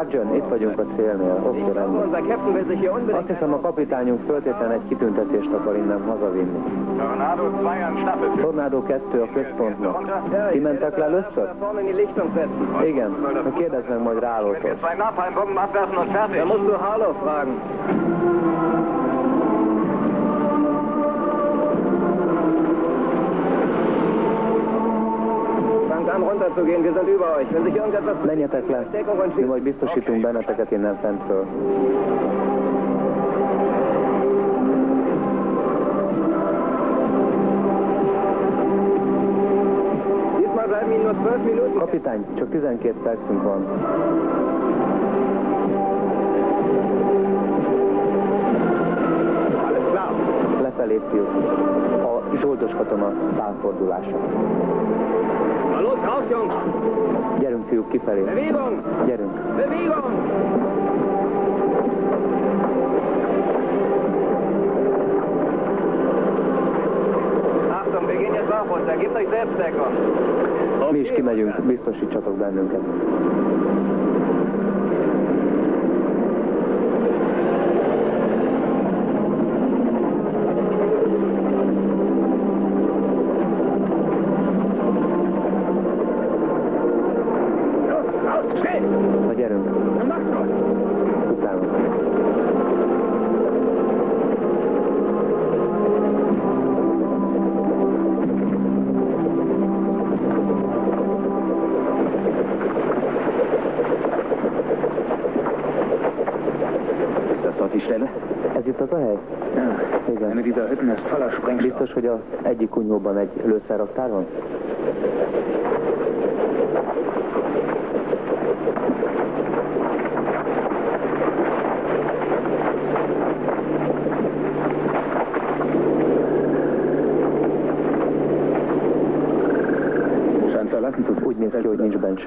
Sergeant, itt vagyunk a célnél. Oké, rendben. Azt hiszem a kapitányunk föltétlen egy kitüntetést akar innen hazavinni. Tornado 2 an Staffelführung. Tornádó 2 a központnak. Ti mentek le először? Igen. Na kérdezd meg majd Rálótól. Da musst du Harlow fragen. Menjetek le. Mi majd biztosítunk benneteket innen fentről. Kapitány, csak 12 percünk van. Lefelé. A zsoldos katona szálfordulása. Raus, Jungs. Gyerünk fiúk kifelé. Bewegung. Gyerünk. Bewegung. Achtung, wir gehen jetzt euch selbst Deckung. Mi is kimegyünk, biztosítsatok bennünket.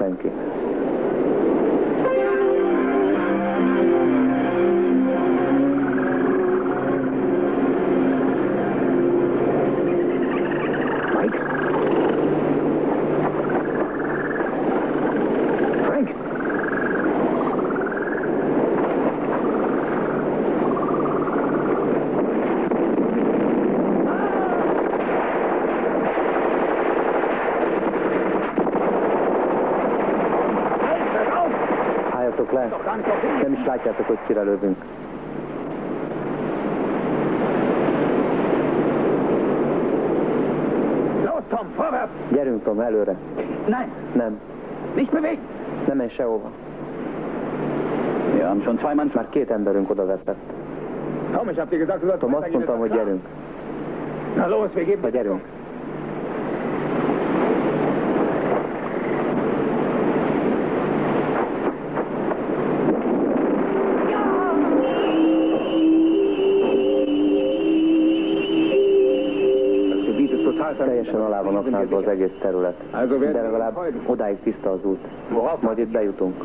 Hogy nincs kire lövünk. Tom, vorwärts. Gyerünk, Tom, előre. Nein, Nem, nicht bewegen. nem menj sehova. Wir haben schon zwei Mann Már két emberünk oda vetett. Tom, ich hab dir gesagt, du sollst Tom, azt mondtam, hogy gyerünk. Na los, wir geben Na gyerünk. Alá van aknázva az egész terület. De legalább odáig tiszta az út. Majd itt bejutunk.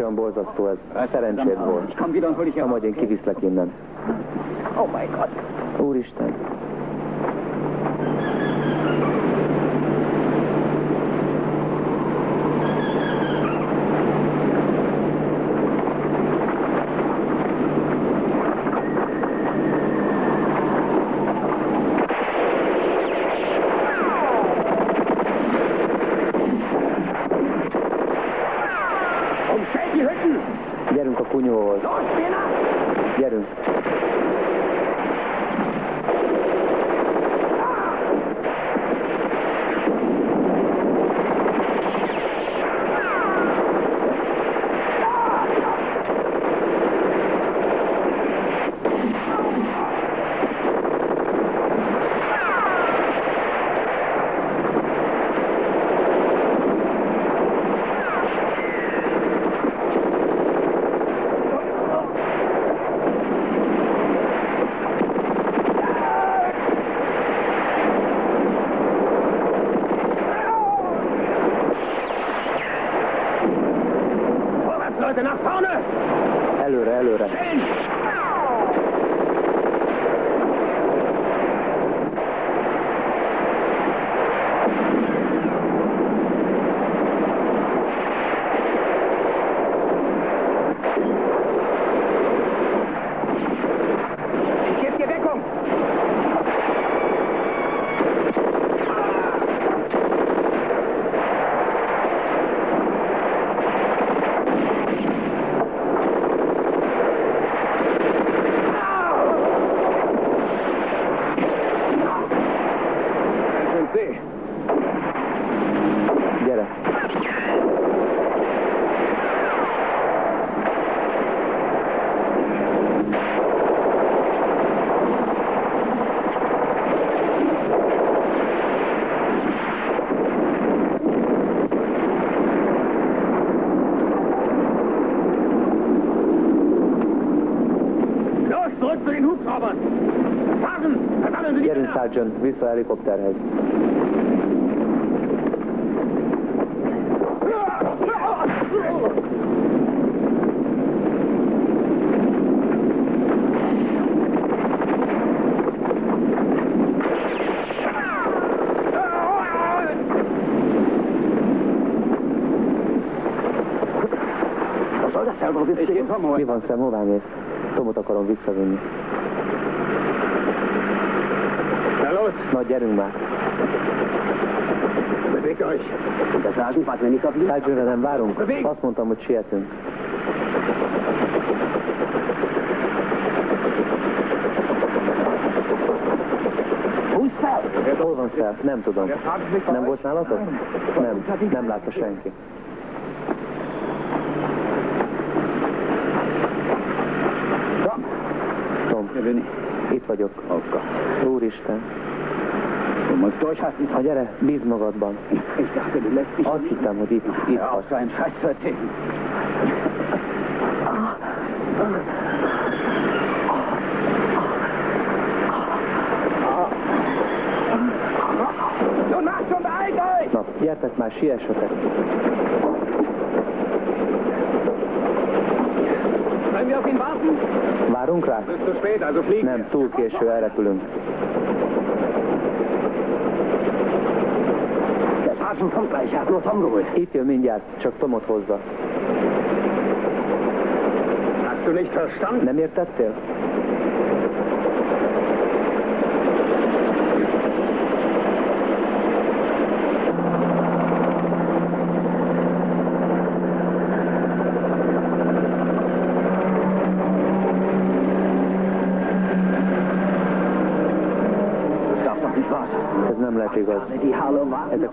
Olyan borzasztó ez. Szerencséd volt. Majd én kiviszlek innen. Oh mein Gott. Úristen! Vissza a helikopterhez. Mi van, Sam, hová mész? Tomot akarom visszavinni. Na los, Na, gyerünk már. bewegt euch! Der Sergeant warten wir nicht auf ihn. Sergeantre nem várunk? Azt mondtam, hogy sietünk. Hol van Szel? Nem tudom. Nem volt nálatok? Nem, nem látta senki. Tom, ich. itt vagyok. Oh Gott. Úristen. Du musst durchhalten. Ha gyere, bízd magadban. Ich dachte, du lässt dich Azt hittem, hogy itt, itt vagy. so einen Scheiß macht schon, beeilt euch! Na, gyertek már, siessetek. Várunk rá? Nem, túl késő, elrepülünk. Der Sergeant kommt gleich. Er hat nur Tom geholt. Itt jön mindjárt, csak Tomot hozza. Hast du nicht verstanden? Nem értettél? Ez nem lehet igaz. Ezek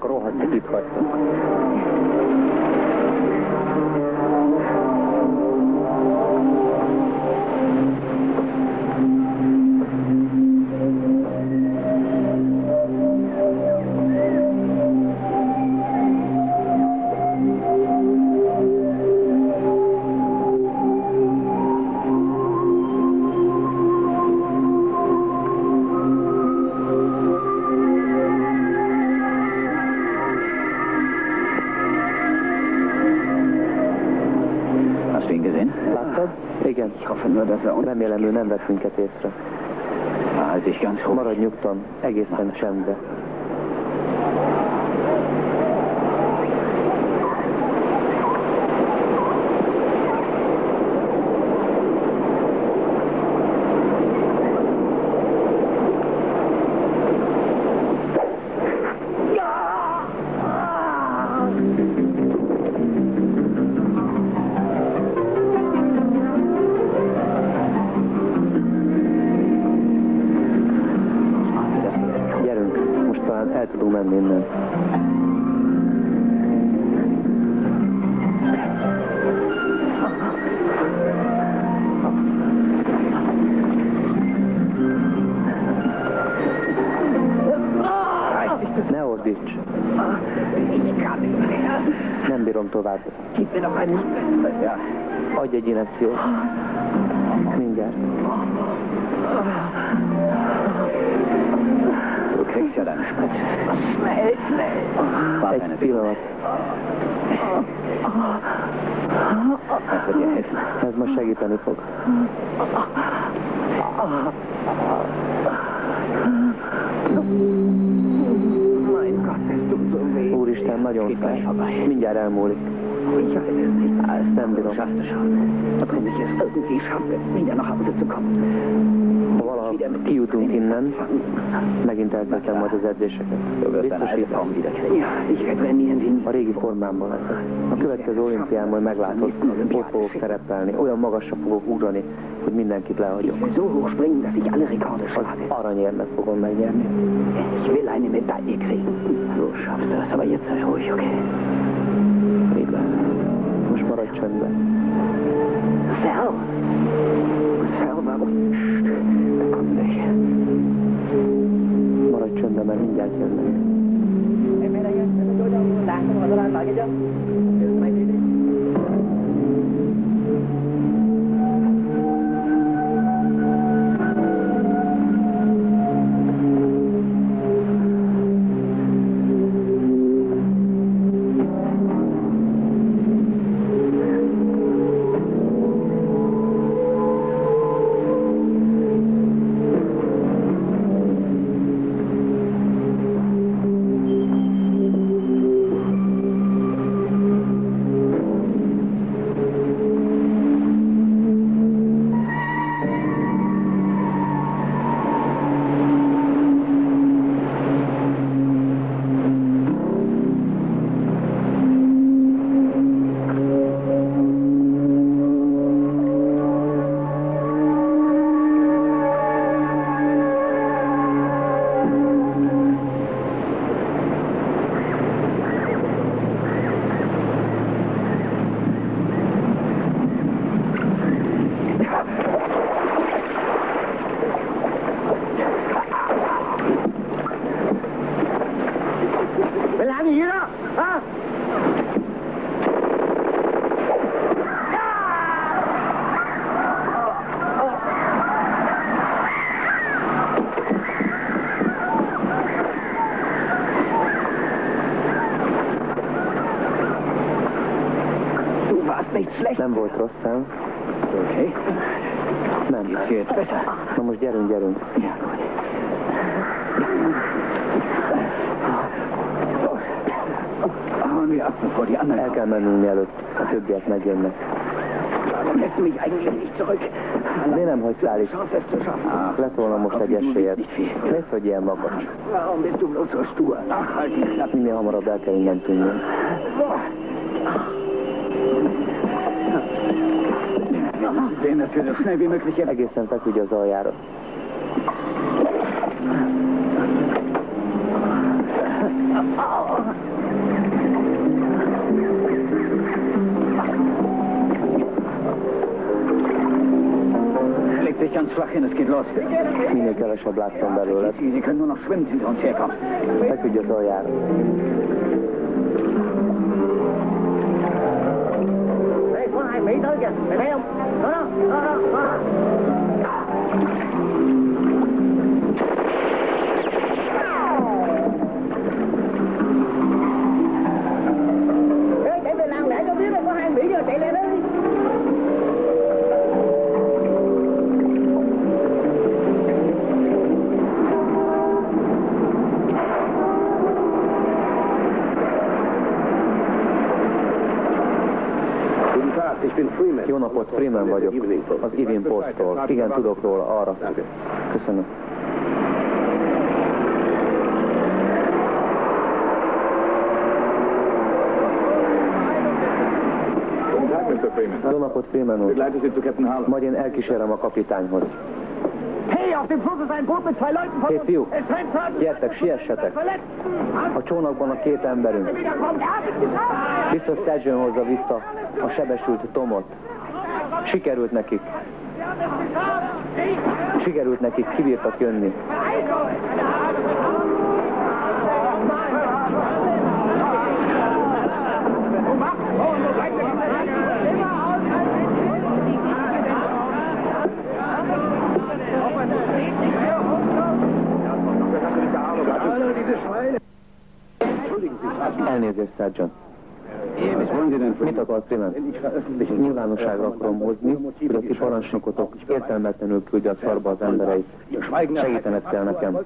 nem vett minket észre. Halt dich ganz ruhig. Maradj nyugton, egészen csendbe. Weh. Úristen, nagyon fáj. Mindjárt elmúlik. Ich halte es nicht. Ezt nem bírom. Schaffst du schon. Wenn ich es irgendwie schaffe, wieder nach Hause zu kommen. Valaha kijutunk innen, megint elkezdtem majd az edzéseket. Du Biztosítom. A régi formámban leszek. A következő olimpián majd meglátod, ott fogok szerepelni. Olyan magasra fogok ugrani, hogy mindenkit lehagyok. Az aranyérmet fogom megnyerni. Ich will eine Medaille kriegen. Du schaffst das, aber jetzt sei ruhig, okay? Így lesz. Most maradj csöndben. Sal. Sal, warum? Da kommt welche. Maradj csöndben, mert mindjárt jönnek. Wie Nem? Okay. Nem. Besser? Na most gyerünk, gyerünk. El kell mennünk, mielőtt a többiek megjönnek. Lässt mich eigentlich nicht zurück? Miért nem hagysz el itt? Lett volna most egy esélyed. Nézd, hogy ilyen magas. Klappe. Minél hamarabb el kell innen tűnjünk. Sehen, dass wir so schnell wie möglich hier Egészen feküdj az aljára. Leg dich ganz flach hin, es geht los. Minél kevesebb láttam belőled. Sie können nur noch schwimmend hinter uns herkommen. Feküdj az aljára. ترجع تمام ها ها ها Freeman vagyok. Az Ivin Posttól. Igen, tudok róla, arra. Köszönöm. Jó napot, Freeman úr. Majd én elkísérem a kapitányhoz. Von Hey, fiúk, gyertek, siessetek. A csónakban a két emberünk. Ja, Biztos Sergeant hozza vissza a sebesült Tomot. Sikerült nekik. Sikerült nekik, kibírtak jönni. Elnézést, Sergeant. Mit akar ich veröffentlichen Nyilvánosságra akarom hozni, hogy a ti parancsnokotok értelmetlenül küldje a szarba az embereit. Segítened kell nekem.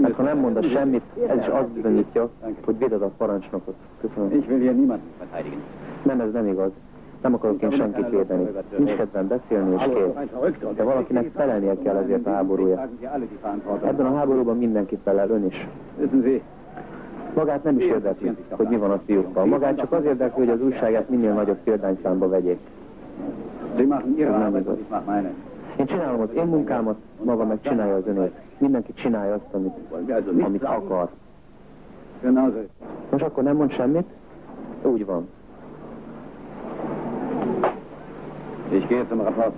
Mert ha nem mondasz semmit, ez is azt bizonyítja, hogy véded a parancsnokot. Köszönöm. Nem, ez nem igaz. Nem akarok én senkit védeni. Nincs kedvem beszélni és Verrückter. De valakinek felelnie kell ezért a háborúja. Ebben a háborúban mindenki felel, ön is. Magát nem is érdekli, hogy mi van a fiúkkal. Magát csak az érdekli, hogy az újságát minél nagyobb példányszámba vegyék. Én csinálom az én munkámat, maga meg csinálja az önét. Mindenki csinálja azt, amit, amit akar. Most akkor nem mond semmit? Úgy van. Gehe zum Rapport.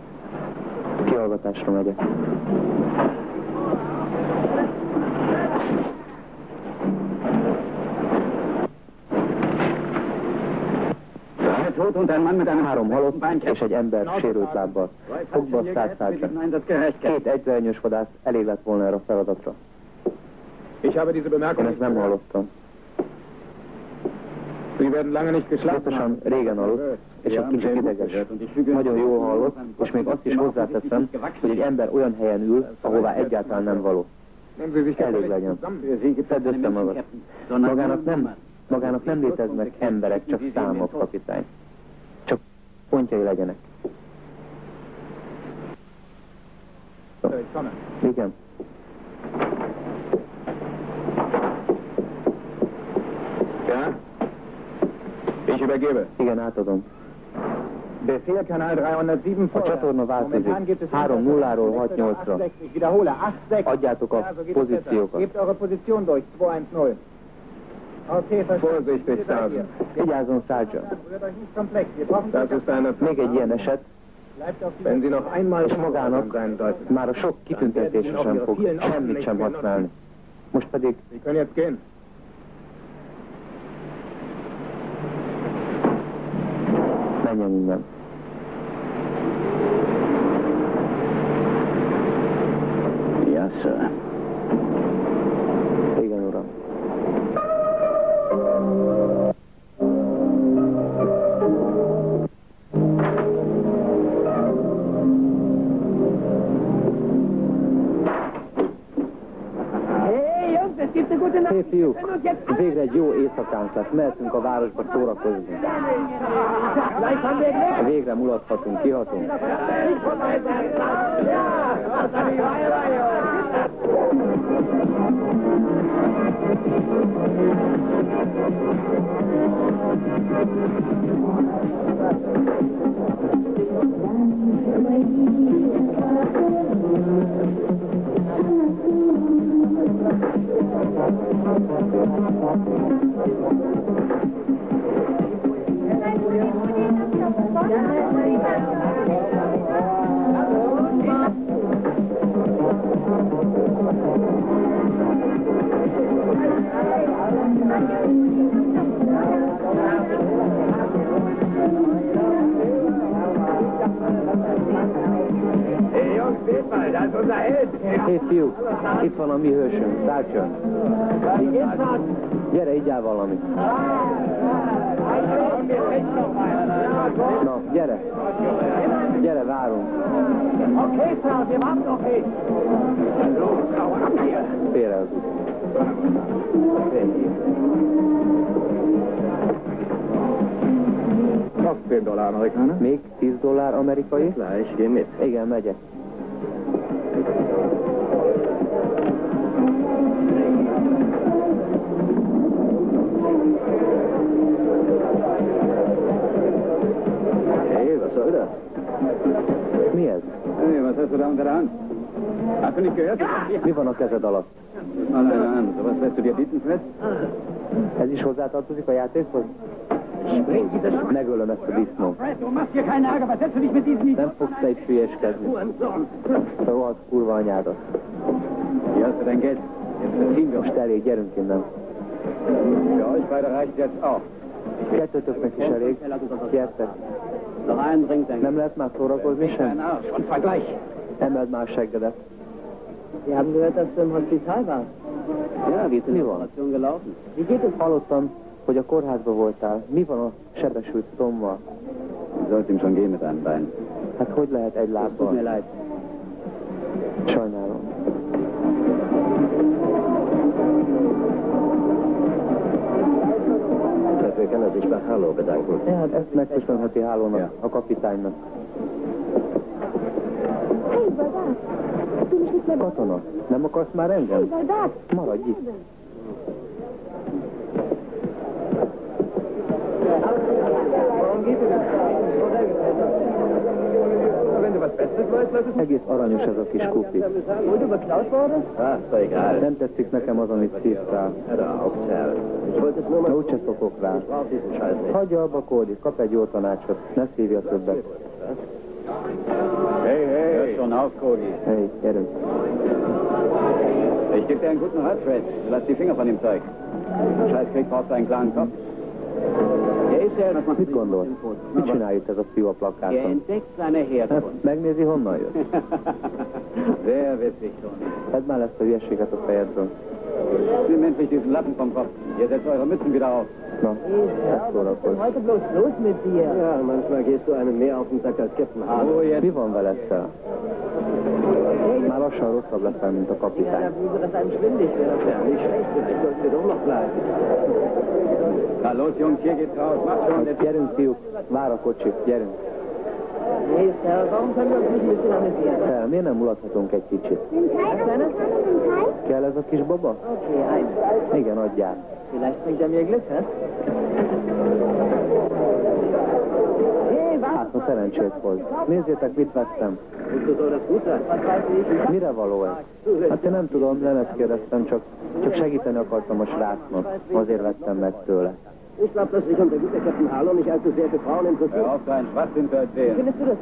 Kihallgatásra megyek. Einem Három halott és egy ember sérült lábbal. Fogba a százszázra. Einsatz gerecht. Két egyvernyős vadász elég lett volna erre a feladatra. Én ezt nem hallottam. Biztosan régen aludt, és egy kicsit ideges. Nagyon jól hallott, és még azt is hozzáteszem, hogy egy ember olyan helyen ül, ahová egyáltalán nem való. Elég legyen. Szedd össze magad. Magának nem, magának nem léteznek emberek, csak számok, kapitány. Pontjai legyenek. Igen. Ja? Ich übergebe. Igen, átadom. Befehl Kanal 307 A csatorna változik. 3-0-ról 6-8-ra. Ich wiederhole, 8-6. Adjátok a pozíciókat. Gebt eure Position durch, 2-1-0. Vorsichtig. Sergeant. Vigyázzon, Sergeant. Das ist eine Még egy ilyen eset, Wenn Sie noch einmal és magának már a sok kitüntetésre sem fog semmit sem használni. Most pedig Sie können jetzt gehen. menjen innen. Ja, Sir. Alle végre egy jó éjszakánk lesz. Mehetünk a városba szórakozni. Végre mulathatunk, kihatunk. Hey Thank you. Hé, fiúk, itt van a mi hősünk, Sergeant. Gyere, igyál valamit. Na, gyere. Gyere, várunk. Félre az út. Noch 10 Dollar Amerikaner. Még 10 dollár amerikai? Gleich, geh mit. Igen, megyek. Ez? Hey, was hast du da unter der Hand? Hast du nicht gehört? Mi van a kezed alatt? Ez is hozzátartozik a játékhoz? Megölöm ezt a disznót. Nem fogsz egy hülyeskedni. Te rohadt kurva anyádat. Most elég, gyerünk innen. Auch. Kettőtöknek is elég. Gyertek. Nem lehet már szórakozni sem? Gleich. Emeld már a seggedet. Wir haben gehört, dass du im Hospital warst. Ja, wie Mi van? Wie geht es? Hallottam, hogy a kórházba voltál. Mi van a sebesült Tommal? Du sollst ihm schon gehen mit einem Bein. Hát hogy lehet egy lábbal? leid. Sajnálom. Kann er sich bei Harlow bedanken. Ja, hát ezt megköszönheti Hálónak, a kapitánynak. Hey, soldat! Hast du mich nicht mehr Katona, nem akarsz már Hey, engem? soldat! Maradj itt. Wenn du was Besseres weißt, lass es Egész aranyos ez a kis kupi. Nem tetszik nekem az, amit szívtál. De úgyse szokok rá. Hagyja abba, Cody, kap egy jó tanácsot. Ne szívja többet. Hey, hey. Schon auf, Cody. Hé, gyerünk. Ich gebe dir einen guten Rat, Fred. Lass die Finger von dem Zeug. Scheißkrieg brauchst du einen klaren Kopf. Mit gondolsz? Mit csinál itt ez a fiú a plakáton? Hát, megnézi, honnan jött. Tedd már ezt a hülyeséget a endlich diesen Lappen vom Kopf. Ihr setzt eure Mützen wieder auf. Na, ezt szórakozz. Heute bloß los mit dir. Ja, manchmal gehst du einem mehr auf den Sack als Captain So, Harlow. jetzt. Mi van veled? Már lassan rosszabb leszel, mint a kapitány. Hát, gyerünk, fiúk, vár a kocsi, gyerünk. Fel, miért nem mulathatunk egy kicsit? Kell ez a kis baba? Igen, adjál. Vielleicht bringt er mir Glück, hä? Szerencsét hoz. Nézzétek, mit vettem. Mire való ez? Hát én nem tudom, nem ezt kérdeztem, csak, csak segíteni akartam a srácnak. Azért vettem meg tőle. Ich glaube, dass sich unser guter Captain Harlow nicht allzu sehr für Frauen interessiert. Hör auf, deinen Schwachsinn zu erzählen. Findest du das?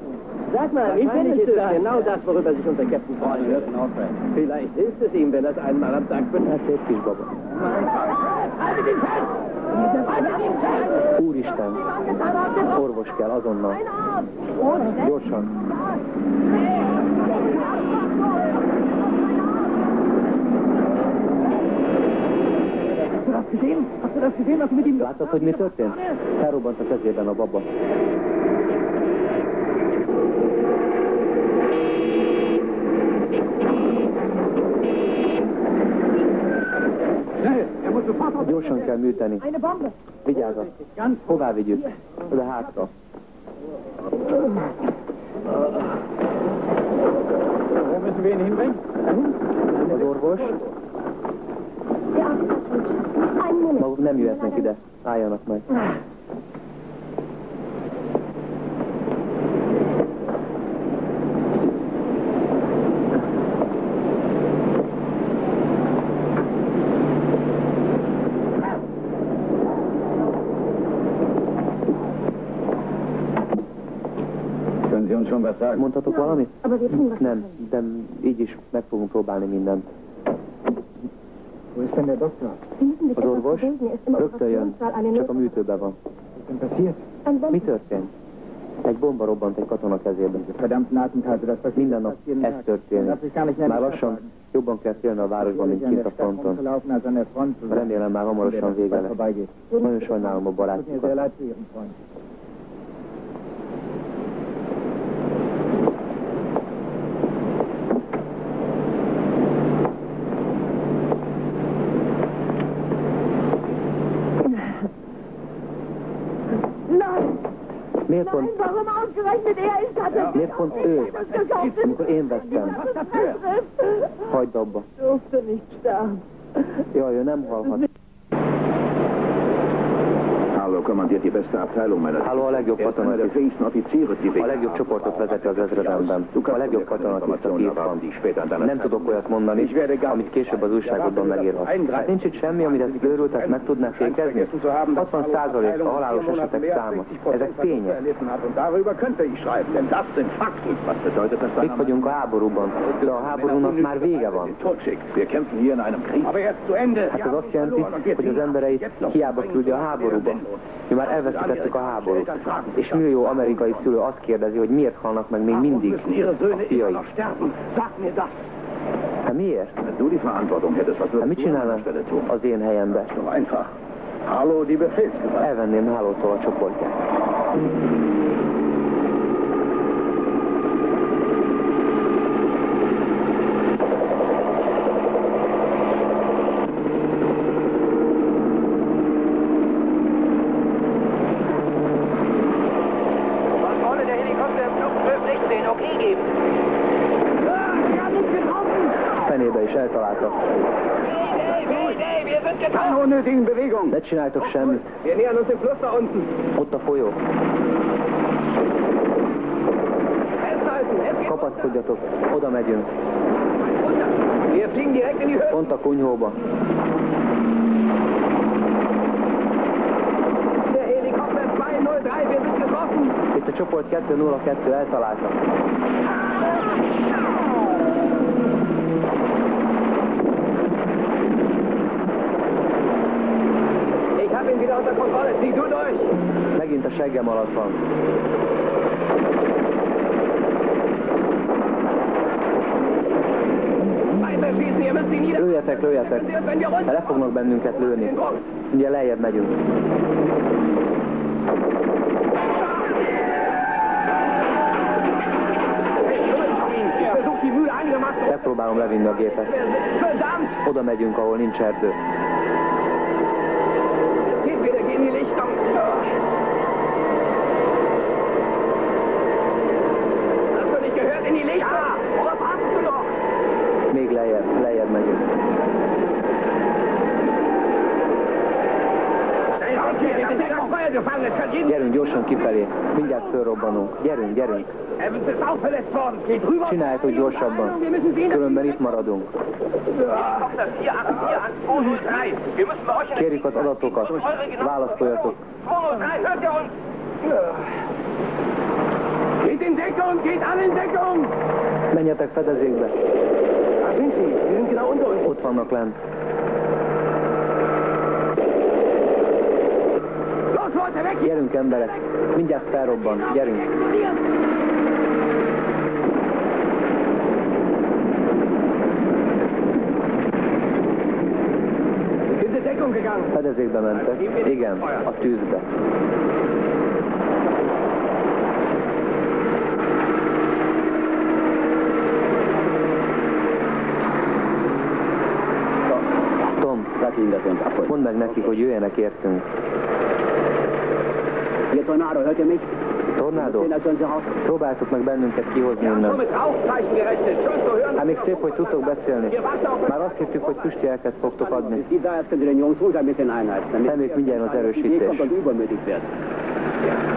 Sag mal, wie Wahrscheinlich findest ist du das genau das, worüber sich unser Captain freut. Fred. Vielleicht hilft es ihm, wenn er es einmal am Tag benutzt. Hát szép kis baba. Úristen! Orvos kell, azonnal. Gyorsan. Gesehen? Hast du das gesehen, was mit ihm... Láttad, hogy mi történt? Felrobbant a kezében a baba. Gyorsan kell műteni. Vigyázzat. Hová vigyük? Oda hátra. Az orvos, Ja. Maguk nem jöhetnek ide. Álljanak meg. Mondhatok valamit? Nem, de így is meg fogunk próbálni mindent. Wo ist denn der Doktor? Wir müssen dich Az orvos rögtön jön, csak a műtőben van. Mi történt? Egy bomba robbant egy katona kezébe. Verdammten Attentate, das passiert Minden nap ez történik. Már lassan jobban kell félni a városban, mint kint a fronton. Remélem már hamarosan vége lesz. Nagyon sajnálom a Tut mir sehr barátokat. leid für Ihren Freund. Nein, Miért pont, nein, warum ausgerechnet er ist, hat er miért pont ő? Amikor én vettem, Angriff. hagyd abba. Jaj, ő nem halhat. Harlow kommandiert die beste Abteilung meiner Háló a legjobb Er katonatiszt. A legjobb csoportot vezeti az ezredemben. A legjobb katonatiszt, aki itt van. Nem tudok olyat mondani, amit később az újságodban megírhat. Hát nincs itt semmi, amit ezt őrültet meg tudná fékezni? 60 százalék a halálos esetek száma. Ezek tények. Itt vagyunk a háborúban, de a háborúnak már vége van. Hát az azt jelenti, hogy az embereit hiába küldi a háborúba. Mi már elveszítettük a háborút. És millió amerikai szülő azt kérdezi, hogy miért halnak meg még mindig a Söhne immer fiai. noch sterben? Sag mir das. Hát miért? Hát mit tun? az én helyemben? Elvenném hálótól a csoportját. Von vorne der Helikopter im Flug 1216, okay geben. Fenébe is eltaláltak. Hey, hey, hey, wir sind Keine getroffen. unnötigen Bewegungen. Ne csináltok semmit. Ott a folyó. Kapaszkodjatok. Oda megyünk. Pont a kunyhóba. Der Helikopter 203, wir sind getroffen. Itt a csoport 202 eltaláltak. Megint a seggem alatt van. Lőjetek, lőjetek. Le fognak bennünket lőni. Ugye lejjebb megyünk. Megpróbálom levinni a gépet. Oda megyünk, ahol nincs erdő. Geht wieder, geh in die Lichtung. Hast du nicht gehört? In die Lichtung. Ja. Worauf wartest du noch? Még lejjebb, lejjebb megyünk. Okay, wir sind auf Feuer gefangen. Es fölrobbanunk. Gyerünk, gyerünk. Csináljátok gyorsabban. Különben itt maradunk. Helikopter 484 an 203. Wir müssen bei euch in der Kérjük az adatokat. Válaszoljatok. 203, hört ihr uns? Geht in Deckung, geht alle. Menjetek fedezékbe. Ott vannak lent. Gyerünk emberek. Mindjárt felrobban. Gyerünk. Fedezékbe mentek. Igen, a tűzbe. Tom, mondd meg nekik, hogy jöjjenek értünk. Tornado, hört ihr mich? Tornádó, próbáltok meg bennünket kihozni innen. Hát még szép, hogy tudtok beszélni. Már azt hittük, hogy füstjelket fogtok adni. Die da erst können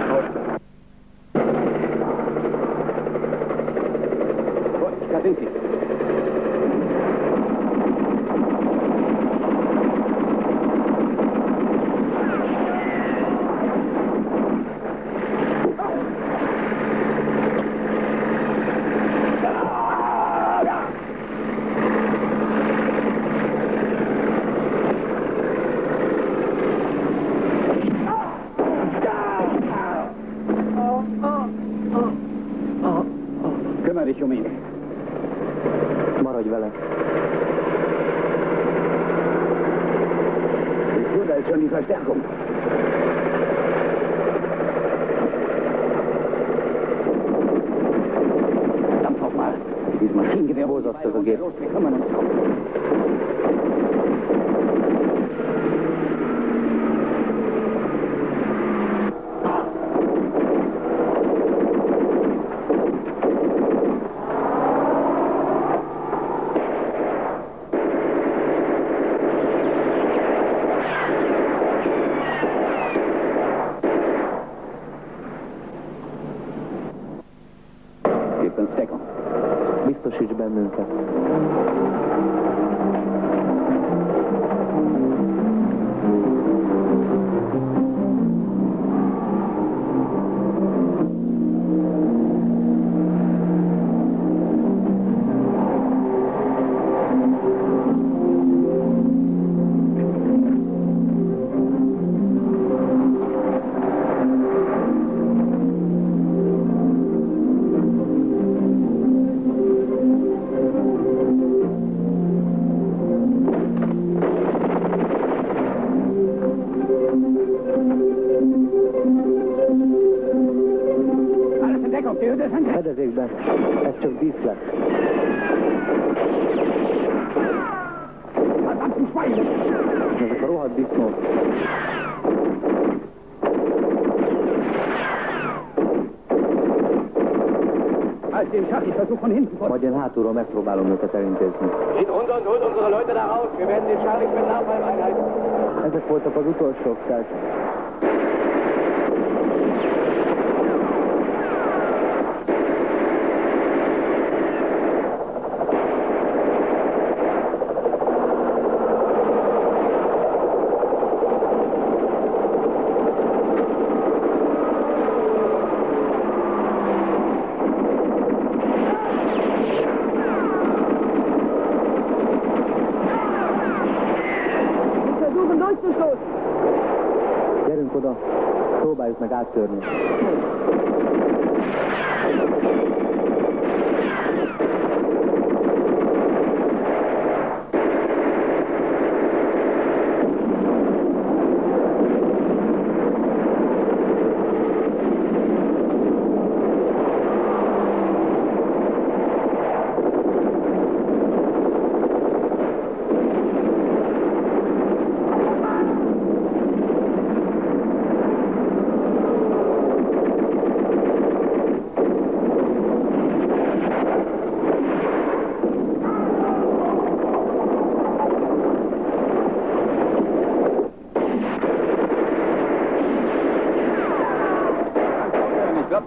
Hátulról megpróbálom őket elintézni. Runter und holt unsere Leute da raus. Wir werden den Scharlich mit Napalm einhalten. Ezek voltak az utolsók, tehát próbáljuk meg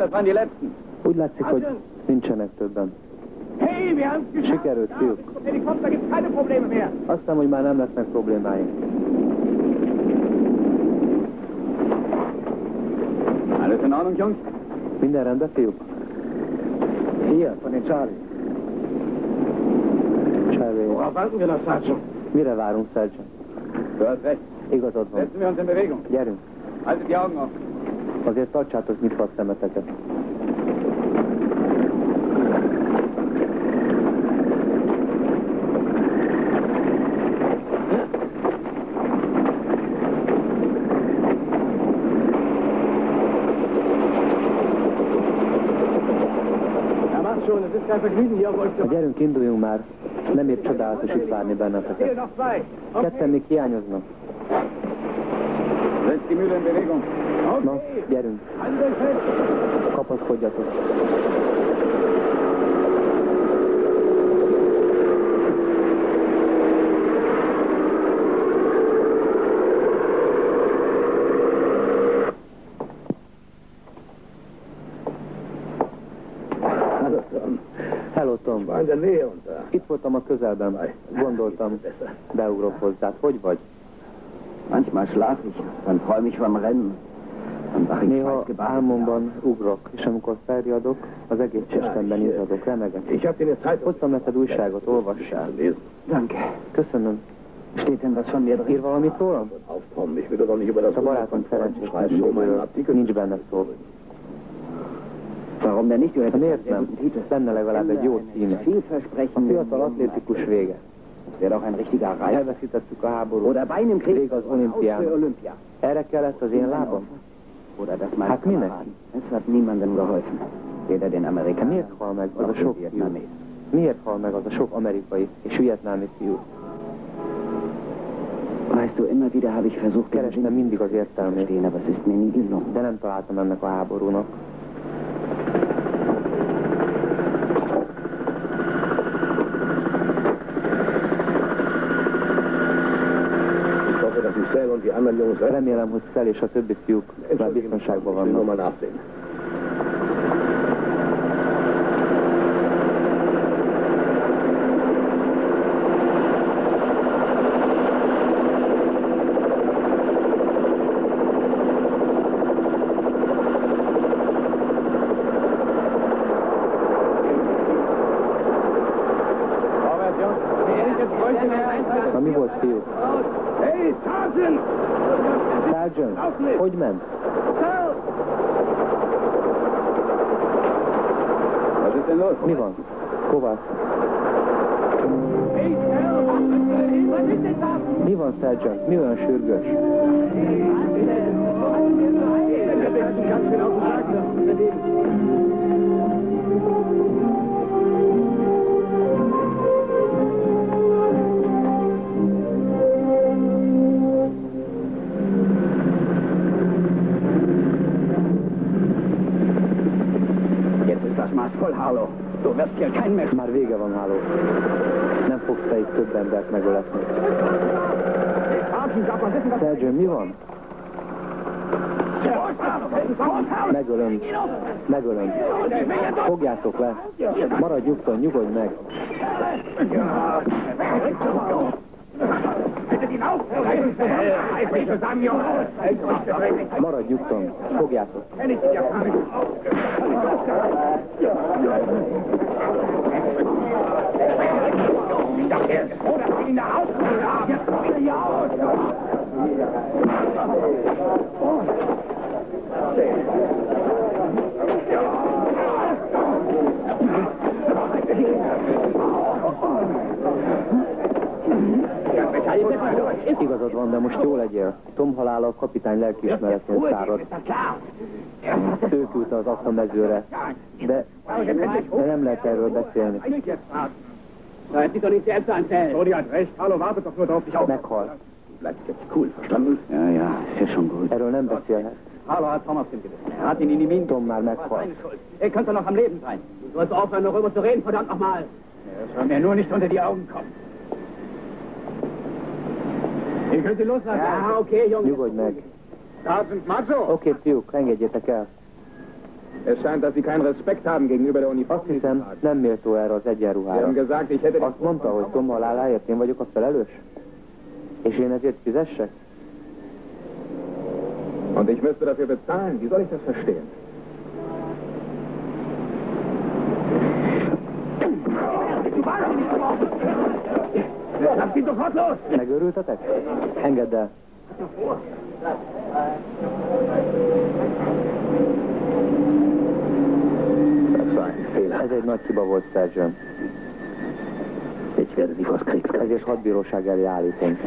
das waren die letzten. Úgy látszik, hogy nincsenek többen. Hey, wir haben es geschafft. Sikerült, fiúk. Helikopter gibt keine Probleme mehr. Azt hiszem, hogy már nem lesznek problémáink. Alles in Ordnung, Jungs? Minden rendben, fiúk? Hier, von den Charlie. Charlie. Worauf warten wir noch, Sergeant? Mire várunk, Sergeant? Du hast recht. Igazad van. Setzen wir uns in Bewegung. Gyerünk. Haltet die Augen offen. Azért tartsátok nyitva a szemeteket. Na gyerünk, induljunk már. Nem épp csodálatos itt várni benneteket. Ketten még hiányoznak. Setzt die Mühle in Bewegung. Na, gyerünk. Fest. Kapaszkodjatok. Hello, Tom. Itt voltam a közelben. Gondoltam, beugrok hozzád. Hogy vagy? Manchmal schlafe ich, dann träume ich vom Rennen. Dann wache ich Néha álmomban ugrok, és amikor felriadok, az egész testemben izzadok, remegek. Hoztam neked újságot, olvassál. Danke. Köszönöm. Steht denn was von mir drin? Ír valamit rólam? A barátom szerencsés nincs benne szó. Warum denn nicht? Miért nem? Lenne legalább egy jó címe. A fiatal atlétikus vége. Wäre doch ein richtiger háborút. Oder bei einem Krieg. Aus für Olympia. Erre kellett az én lábam? Oder das Hat mir Kameraden. Es hat niemandem geholfen. Weder den Amerikanern Miért hal meg az a sok fiú? Miért hal meg az a sok amerikai és vietnámi fiú? Weißt du, immer wieder habe ich versucht, Kerestem mindig az értelmét, verstehen, aber es ist mir nie gelungen. de nem találtam ennek a háborúnak. Ich hoffe, dass die Sale und die anderen Jungs recht Remélem, hogy Szel és a többi fiúk már biztonságban vannak. Megölöm. Fogjátok le. Maradj nyugton, nyugodj meg. Maradj nyugton. Fogjátok. Igazad Tom halála a kapitány lelkiismeretén szárad. Ő küldte az aknamezőre. De, de nem lehet erről beszélni. Da ist doch nicht selbst anfällt. Rudi hat recht. Hallo, wartet doch nur drauf. Ich auch. Meghal. Bleib jetzt cool, verstanden? Ja, ja, ist ja schon gut. Erről nem beszélhet. Hallo hat Thomas dem gewissen. Er hat ihn in die Minen. Tom már meghal. Seine Schuld. Er könnte noch am Leben sein. Du sollst aufhören, darüber zu reden, verdammt nochmal. Das soll mir nur nicht unter die Augen kommen. Ich könnte loslassen. Ja, okay, Junge. Nyugodj meg. Sergeant Macho. Oké, fiúk, engedjétek el. Es scheint, dass Sie keinen Respekt haben gegenüber der Uniform. Azt hiszem, nem méltó erre az egyenruhára. Azt mondta, hogy Tom haláláért én vagyok a felelős? És én ezért fizessek? Und ich müsste dafür bezahlen. Wie soll ich das verstehen? Lass Megőrültetek? Engedd el. Ez egy nagy hiba volt, Sergeant. Ich werde Sie vors Kriegsgericht. Ezért hadbíróság elé állítunk.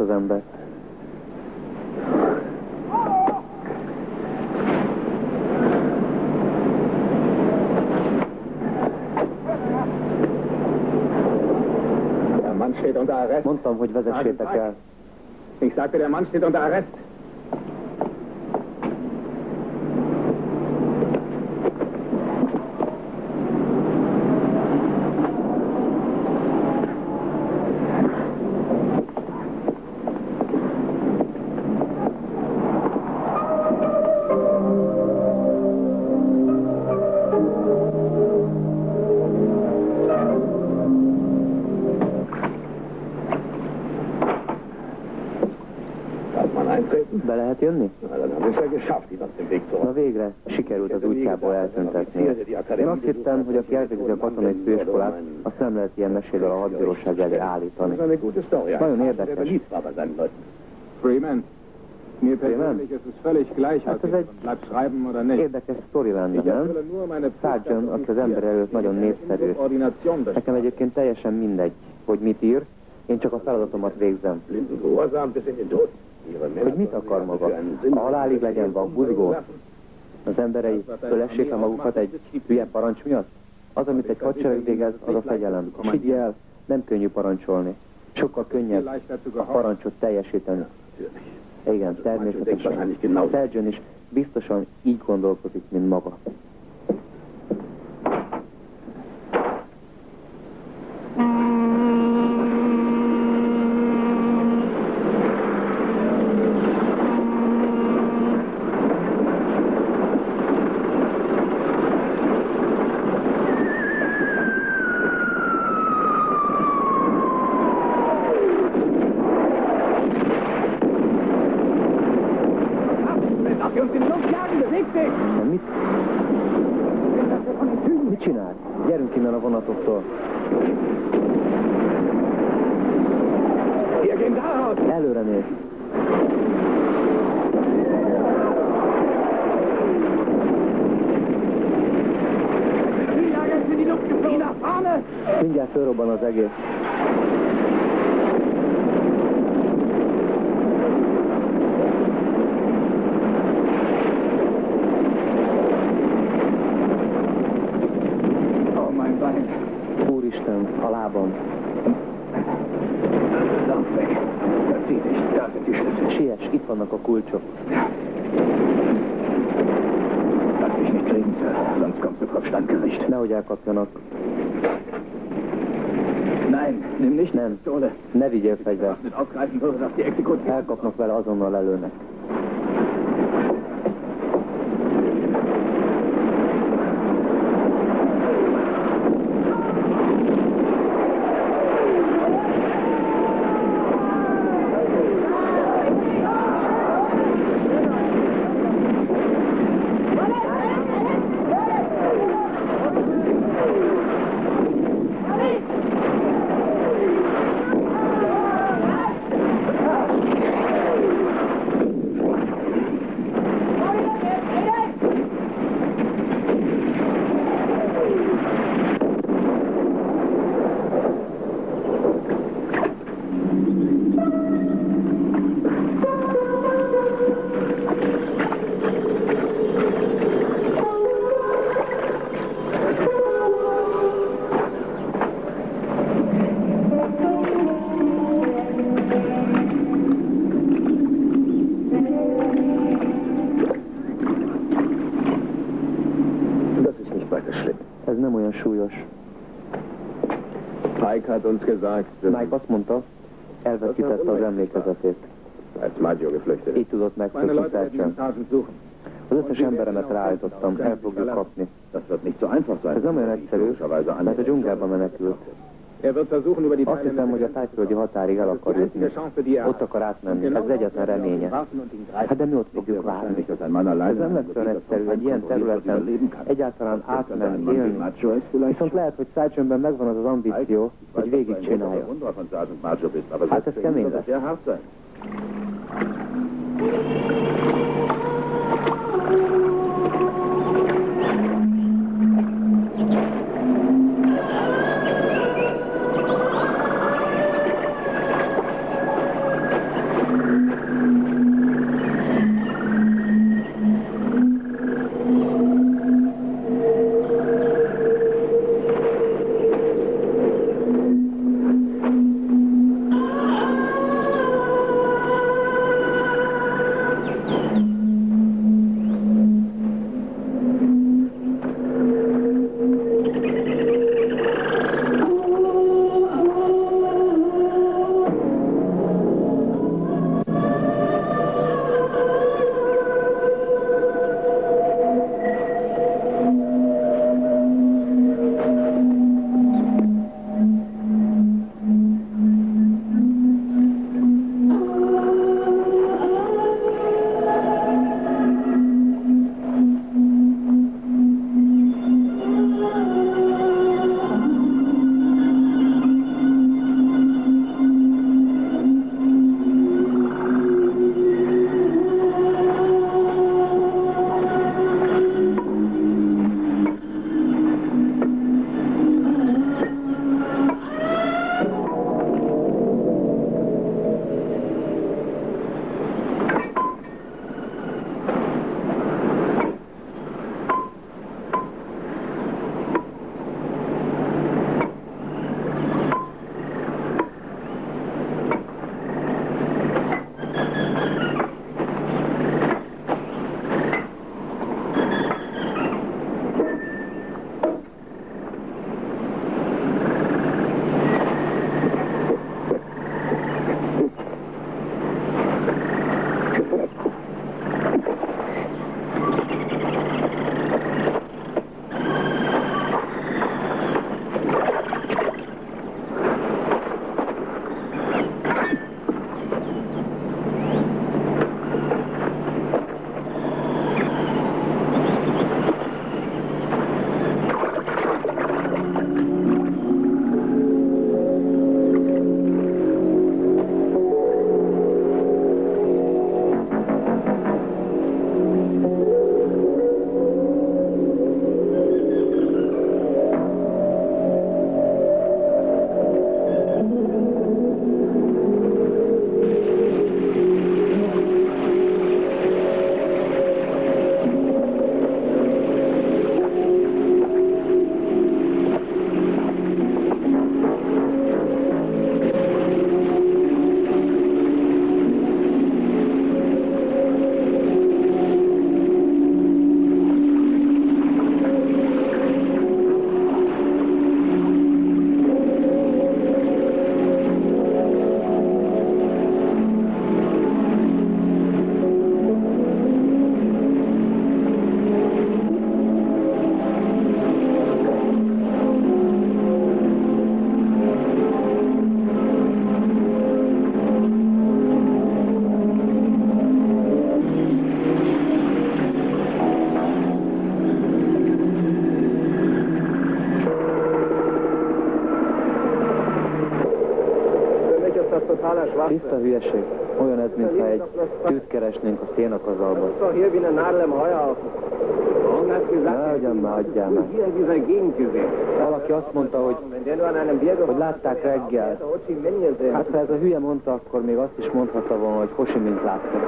Zárjátok le ezt az embert. Der Mann steht unter Arrest. Mondtam, hogy vezessétek el. Ich sagte, der Mann steht unter Arrest. Hittem, hogy aki elvégzi a katonai főiskolát, azt nem lehet ilyen meséről a hadbíróság elé állítani. Nagyon érdekes. Freeman, Freeman? Hát ez egy nicht. érdekes sztori lenne, nem? Sergeant, aki az ember előtt nagyon népszerű. Nekem egyébként teljesen mindegy, hogy mit ír, én csak a feladatomat végzem. Hogy mit akar maga? A halálig legyen vakbuzgó? Az emberei fölessék le magukat egy hülye parancs miatt? Az, amit egy hadsereg végez, az a fegyelem. És el, nem könnyű parancsolni. Sokkal könnyebb a parancsot teljesíteni. Igen, természetesen. Sergeant is biztosan így gondolkodik, mint maga. Lass uns in die Luft jagen, beweg dich. De mit? Mit csinál? Gyerünk innen a vonatoktól. Wir gehen da raus. Előre néz. Mindjárt fölrobban az egész. Oh. Úristen, a lábam. Siess, itt vannak a kulcsok. Lass dich nicht kriegen, Sir. Sonst kommst du vor Standgericht. Nehogy elkapjanak. Nein, nimm nicht Nem. Pistole. Ne vigyél fegyvert. Elkapnak vele, azonnal lelőnek. Mike azt mondta, elveszítette az emlékezetét. Így tudott suchen. Az összes emberemet ráállítottam, el fogjuk kapni. Ez nem olyan egyszerű, mert a dzsungelbe menekült. Er Azt hiszem, hogy a tájföldi határig el akar jutni. Ott akar átmenni. Ez egyetlen reménye. Hát de mi ott fogjuk várni. Ez nem lesz olyan egyszerű, egy ilyen területen egyáltalán átmenni, élni. Viszont lehet, hogy Sergeantben megvan az az ambíció, hogy végigcsinálja. Hát ez kemény lesz. Tiszta hülyeség. Olyan ez, mintha egy tűt keresnénk a szénakazalban. Ne, ugyan már adjál gesehen? Valaki azt mondta, hogy, hogy látták reggel. gesehen. Hát ha ez a hülye mondta, akkor még azt is mondhatta volna, hogy Ho Chi Minh látta.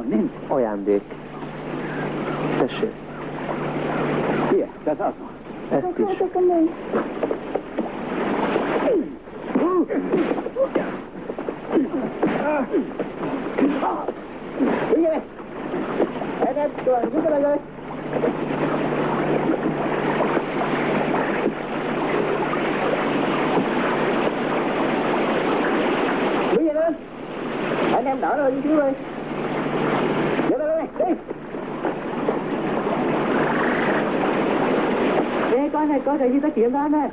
von links. Olyan dék. Tessék. Hier, das auch noch. Ezt is. Yes. And that's good. Look at 他应该简单呢。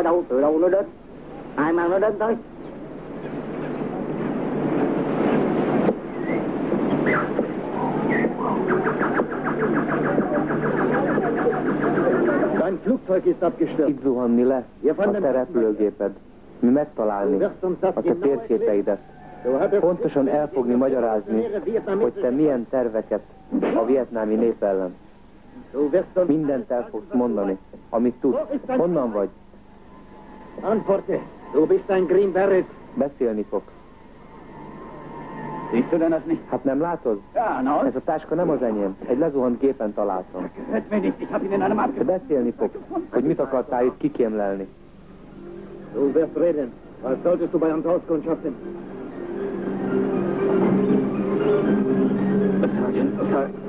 Ở đâu, từ đâu nó đến. Ai mang nó đến tới. Itt zuhanni le a te repülőgéped. Mi megtalálni a te térképeidet. Hattest Pontosan el fogni magyarázni, hogy te milyen terveket a vietnámi nép ellen. Mindent el fogsz mondani, amit tudsz. Honnan vagy? Antworte. Du bist ein Green Beret. Beszélni fogsz. Siehst du denn das nicht? Hát nem látod? Ja, und? Ez a táska nem az enyém. Egy lezuhant gépen találtam. Gehört mir nicht. Ich habe ihn in einem abge... beszélni fogsz, hogy mit akartál itt kikémlelni. Du wirst reden. Was solltest du bei uns auskundschaften?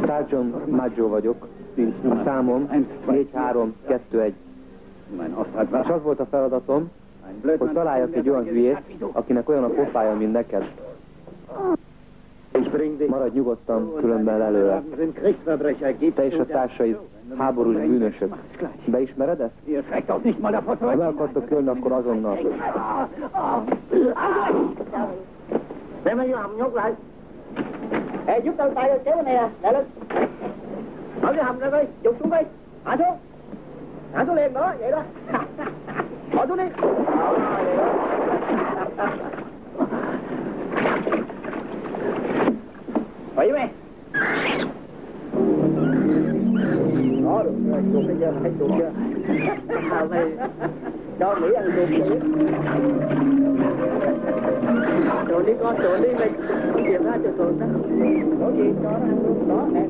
Sergeant Maggio vagyok. A számom 4321. Auftrag És az volt a feladatom, hogy találjak egy olyan hülyét, akinek olyan a pofája, mint neked. Maradj nyugodtan, különben. Gib Te és a társaid háborús bűnösök. Beismered ezt? Ha be akartok ölni, akkor azonnal. Nó vô hầm nhốt lại. Ê, giúp tao tay kéo này nè, đè lên. Mở cái hầm ra đi, chụp xuống. Hạ xuống. Hạ xuống liền đó, vậy đó. Bỏ xuống đi. Quỷ mày. Đó, được rồi, chuột bây giờ thấy chuột chưa? À, mày cho Mỹ ăn chuột chứ. Chuột đi con, chuột đi mày. Con chìm ra chuột chuột đó. Có gì cho nó ăn luôn. Đó, nè.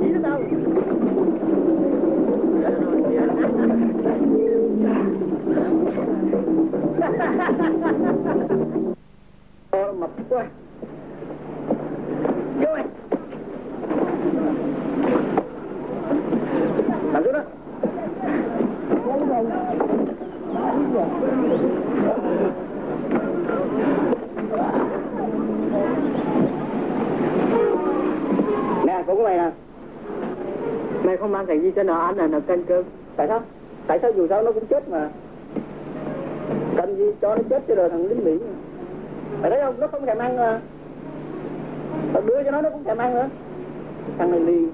Chỉ nó đâu. Ha ha ha! Cái gì anh nó ăn là canh cơm. Tại sao? Tại sao dù sao nó cũng chết mà. Cần gì cho nó chết cho rồi thằng lính Mỹ. Mày thấy không? Nó không thèm ăn mà. Tao đưa cho nó nó cũng thèm ăn nữa. Thằng này liền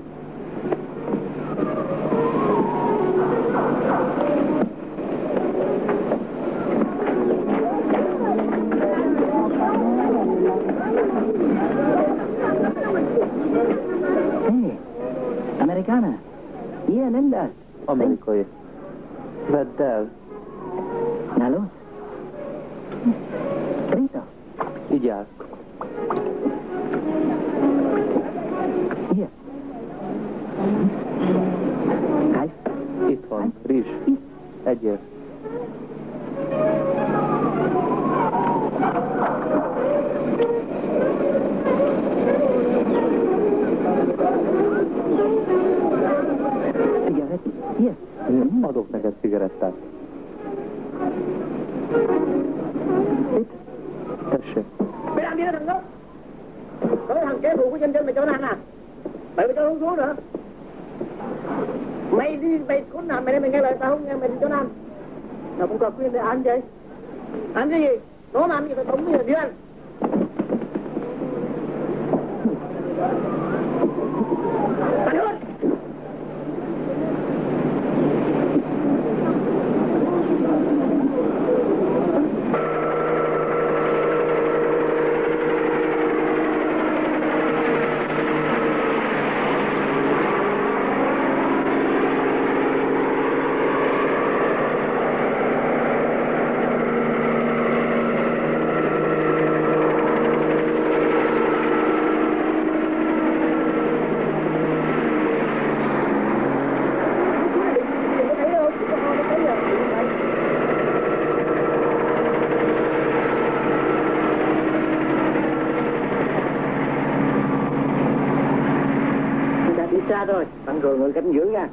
cẩn dữ nha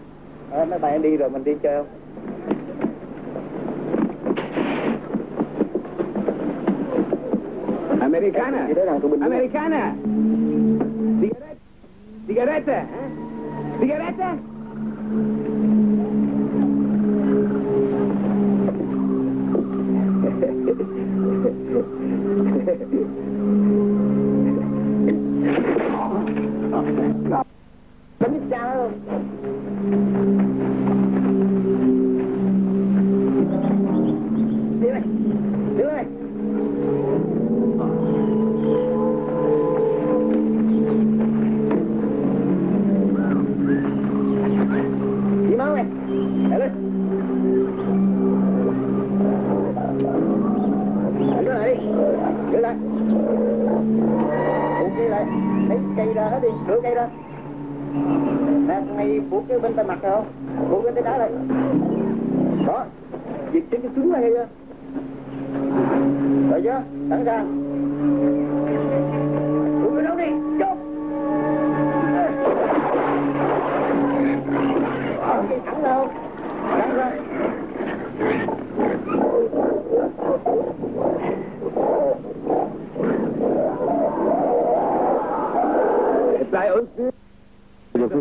à, mấy bạn đi rồi mình đi chơi không ờ, Americana. Americana. Sigarette. Sigarette. Eh? Sigarette. Let me down. Cây ra hết đi rửa cây ra Nè, ngay buộc cái bên tay mặt rồi không? Buộc bên tay đá lại. Đó. việc trên cái cứng này? Rồi chưa? Sẵn sàng.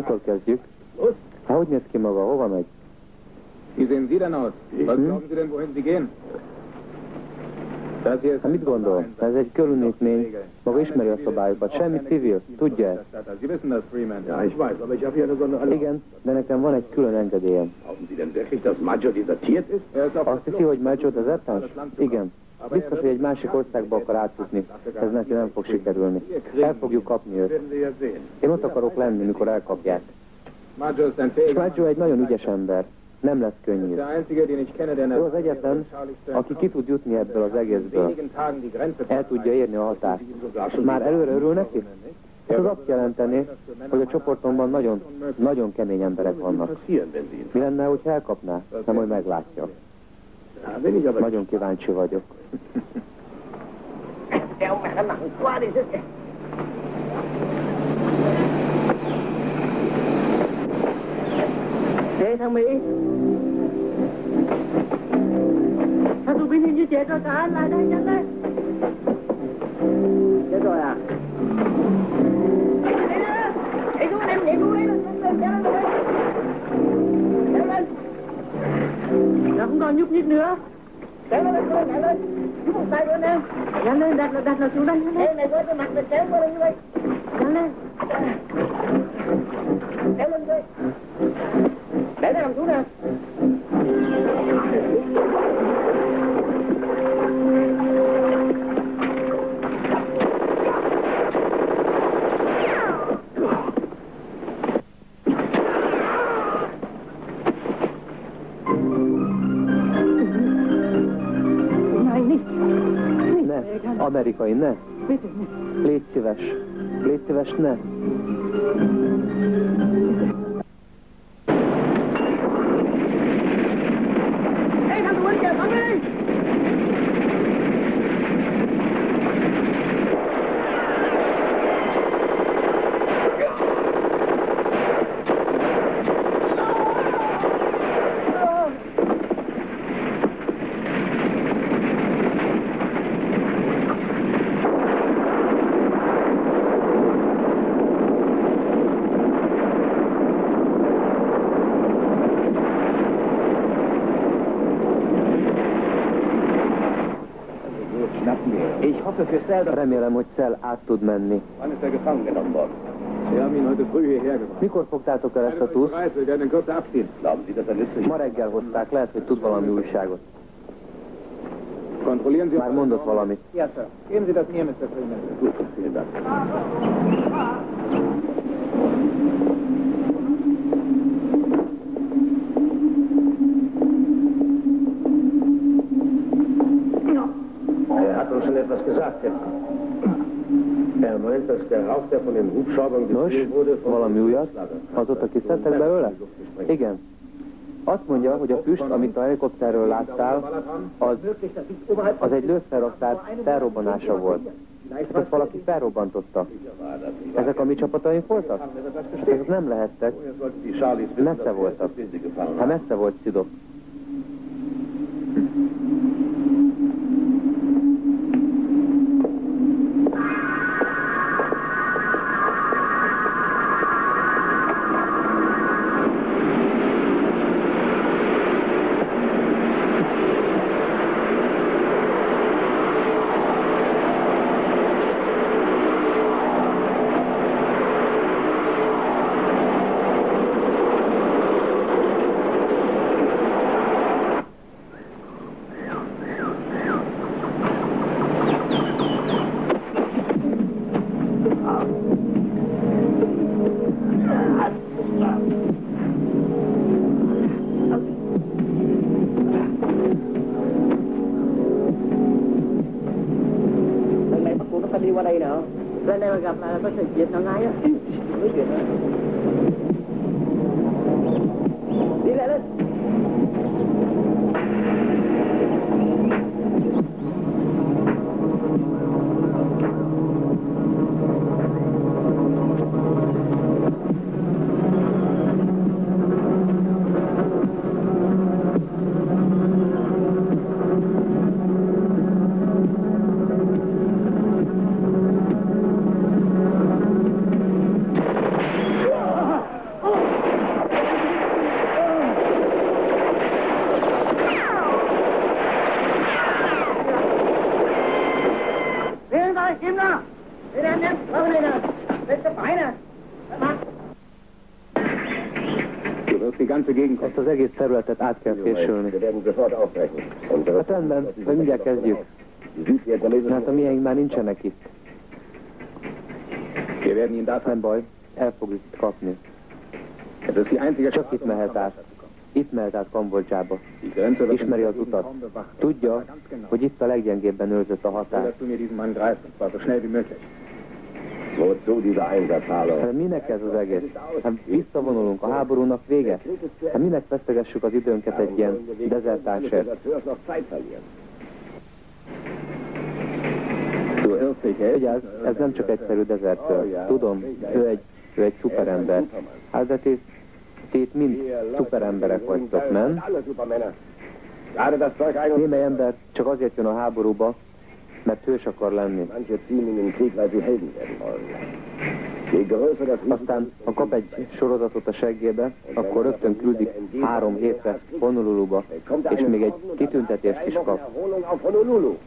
Úttal kezdjük. Hát hogy néz ki maga? Hova megy? Wie sehen Sie denn aus? Was glauben Sie denn, wohin Sie gehen? Das hier ist Hát mit gondol? Ez egy körülnézmény. Maga ismeri a szabályokat. Semmi civil. Tudja ezt? Igen, de nekem van egy külön engedélyem. Azt hiszi, hogy Melcsó desertáns? Igen. Biztos, hogy egy másik országba akar átjutni. Ez neki nem fog sikerülni. El fogjuk kapni őt. Én ott akarok lenni, mikor elkapják. Maggio És Melcsó egy nagyon ügyes ember. Nem lesz könnyű. Ő az egyetlen, aki ki tud jutni ebből az egészből. El tudja érni a határt. Már előre örül neki? Ez az azt jelenteni, hogy a csoportomban nagyon, nagyon kemény emberek vannak. Mi lenne, hogy elkapná? Nem, hogy meglátja. Nagyon kíváncsi vagyok. Đeo mẹ nó nặng quá đi chứ kìa. Ê thằng Mỹ. Sao tụi mình hình như chết rồi cả anh lại đây nhanh lên. Chết rồi à? Đi xuống em, đi xuống đi, Nó không còn nhúc nhích nữa. kéo lên, kéo lên, kéo lên. Giúp một tay lên em. Nhanh lên, đặt đặt nó xuống đây. Em này với cái mặt này kéo qua lên như vậy. Nhanh lên. Kéo lên coi. Để nó nằm xuống nè. Amerikai, ne! Légy szíves! Légy szíves, ne! Ich hoffe Remélem, hogy Szel át tud menni. Mikor fogtátok el ezt a nützlich Ma reggel hozták, lehet, hogy tud valami újságot. Már mondott valamit. Ja, Sir. Geben Sie das Mr. Freeman. Gut, vielen Dank. Er hat uns schon etwas gesagt, Captain. Er meint, dass der Rauch, der von den Hubschraubern Nos, valami újat? Azóta kiszedtek belőle? Igen. Azt mondja, hogy a füst, amit a helikopterről láttál, az, az egy lőszerraktár felrobbanása volt. Ezt valaki felrobbantotta. Ezek a mi csapataink voltak? Ezek nem lehettek. Messze voltak. Hát messze volt Szidok. 不是别的，哪样？Egész területet át kell fésülni. Hát rendben, vagy mindjárt kezdjük. Mert a miénk már nincsenek itt. Nem baj, el fogjuk kapni. Csak itt um mehet át. Itt mehet át Kambodzsába. Ismeri az utat. Tudja, hogy itt a leggyengébben őrzött a határ. Hát minek ez az egész? Hát visszavonulunk, a háborúnak vége? Hát minek vesztegessük az időnket egy ilyen ey. Vigyázz, ez nem csak egyszerű dezertőr. Tudom, ő egy, ő egy szuperember. Hát de ti, ti itt mind szuperemberek vagytok, nem? Némely ember csak azért jön a háborúba, mert hős akar lenni. Aztán, ha kap egy sorozatot a seggébe, akkor rögtön küldik három hétre Honoluluba, és még egy kitüntetést is kap. Voll.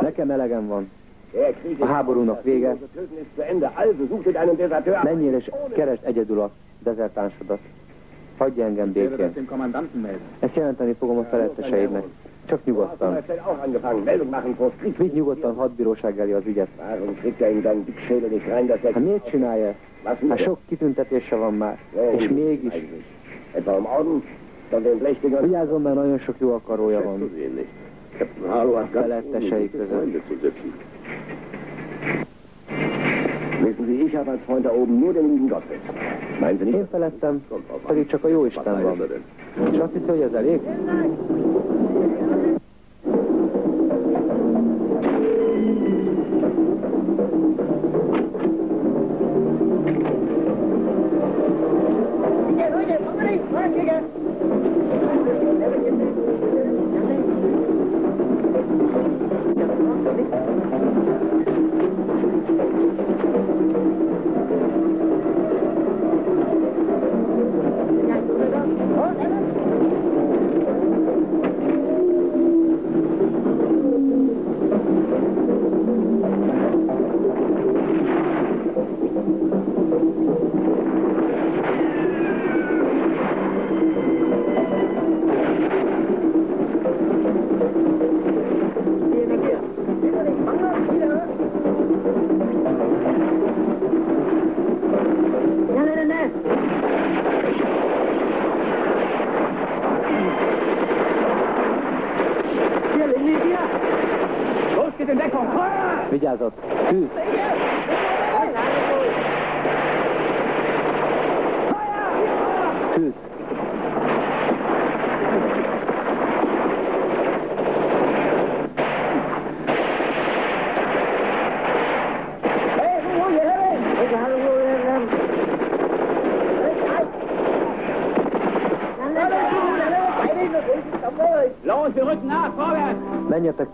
Nekem elegem van. A háborúnak vége. Menjél és keresd egyedül a dezertánsodat. Hagyj engem békén. Ezt jelenteni fogom a feletteseidnek. Csak nyugodtan. Auch angefangen. Meldung machen vor. Vigy nyugodtan hadbíróság elé az ügyet. Warum kriegt er in seinen Dickschädel nicht rein, dass er... Hát miért csinálja ezt? Hát sok kitüntetése van már. És mégis. Etwa im Orden, von den Pflechtigern... Vigyázzon, mert nagyon sok jó akarója van. felettesei között. Wissen Sie, ich habe als Freund da oben nur den lieben Gott. Meinen Sie nicht? Én felettem pedig csak a jó Isten van. És azt hiszi, hogy ez elég?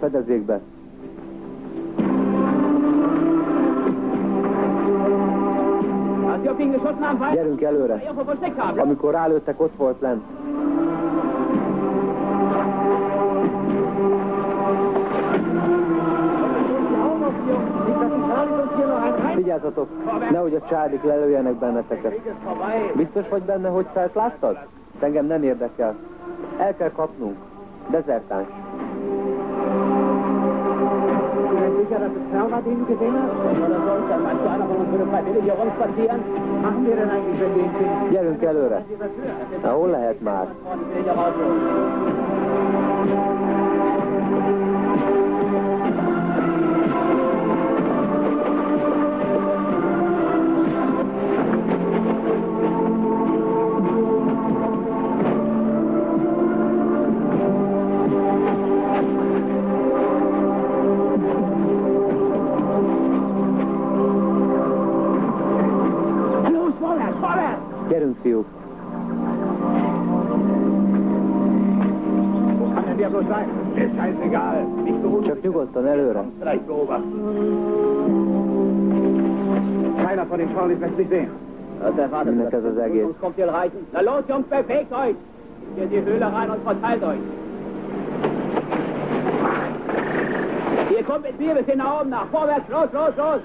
Fedezékbe! Falsch. Gyerünk előre! Amikor rálőttek, ott volt lent. Vigyázzatok, nehogy a csádik lelőjenek benneteket. Biztos vagy benne, hogy szelt láttad? Engem nem érdekel. El kell kapnunk. Dezertáns. Sicher, dass es war, den gesehen soll das sonst sein? Meinst du, einer von uns würde freiwillig hier rumspazieren? Machen wir denn eigentlich, wenn wir ihn finden? Gyerünk előre. Na, hol lehet már? Fiúk. Wo kann denn der bloß sein? Ist scheißegal. Nicht beruhigen. Csak nyugodtan előre. Vielleicht beobachten. Keiner von den Frauen ist lässt sich sehen. Das erwartet Minek ez az egész. Uns kommt hier reichen. Na los, Jungs, bewegt euch! Hier in die Höhle rein und verteilt euch. Ihr kommt mit mir bis hin nach oben nach. Vorwärts, los, los, los!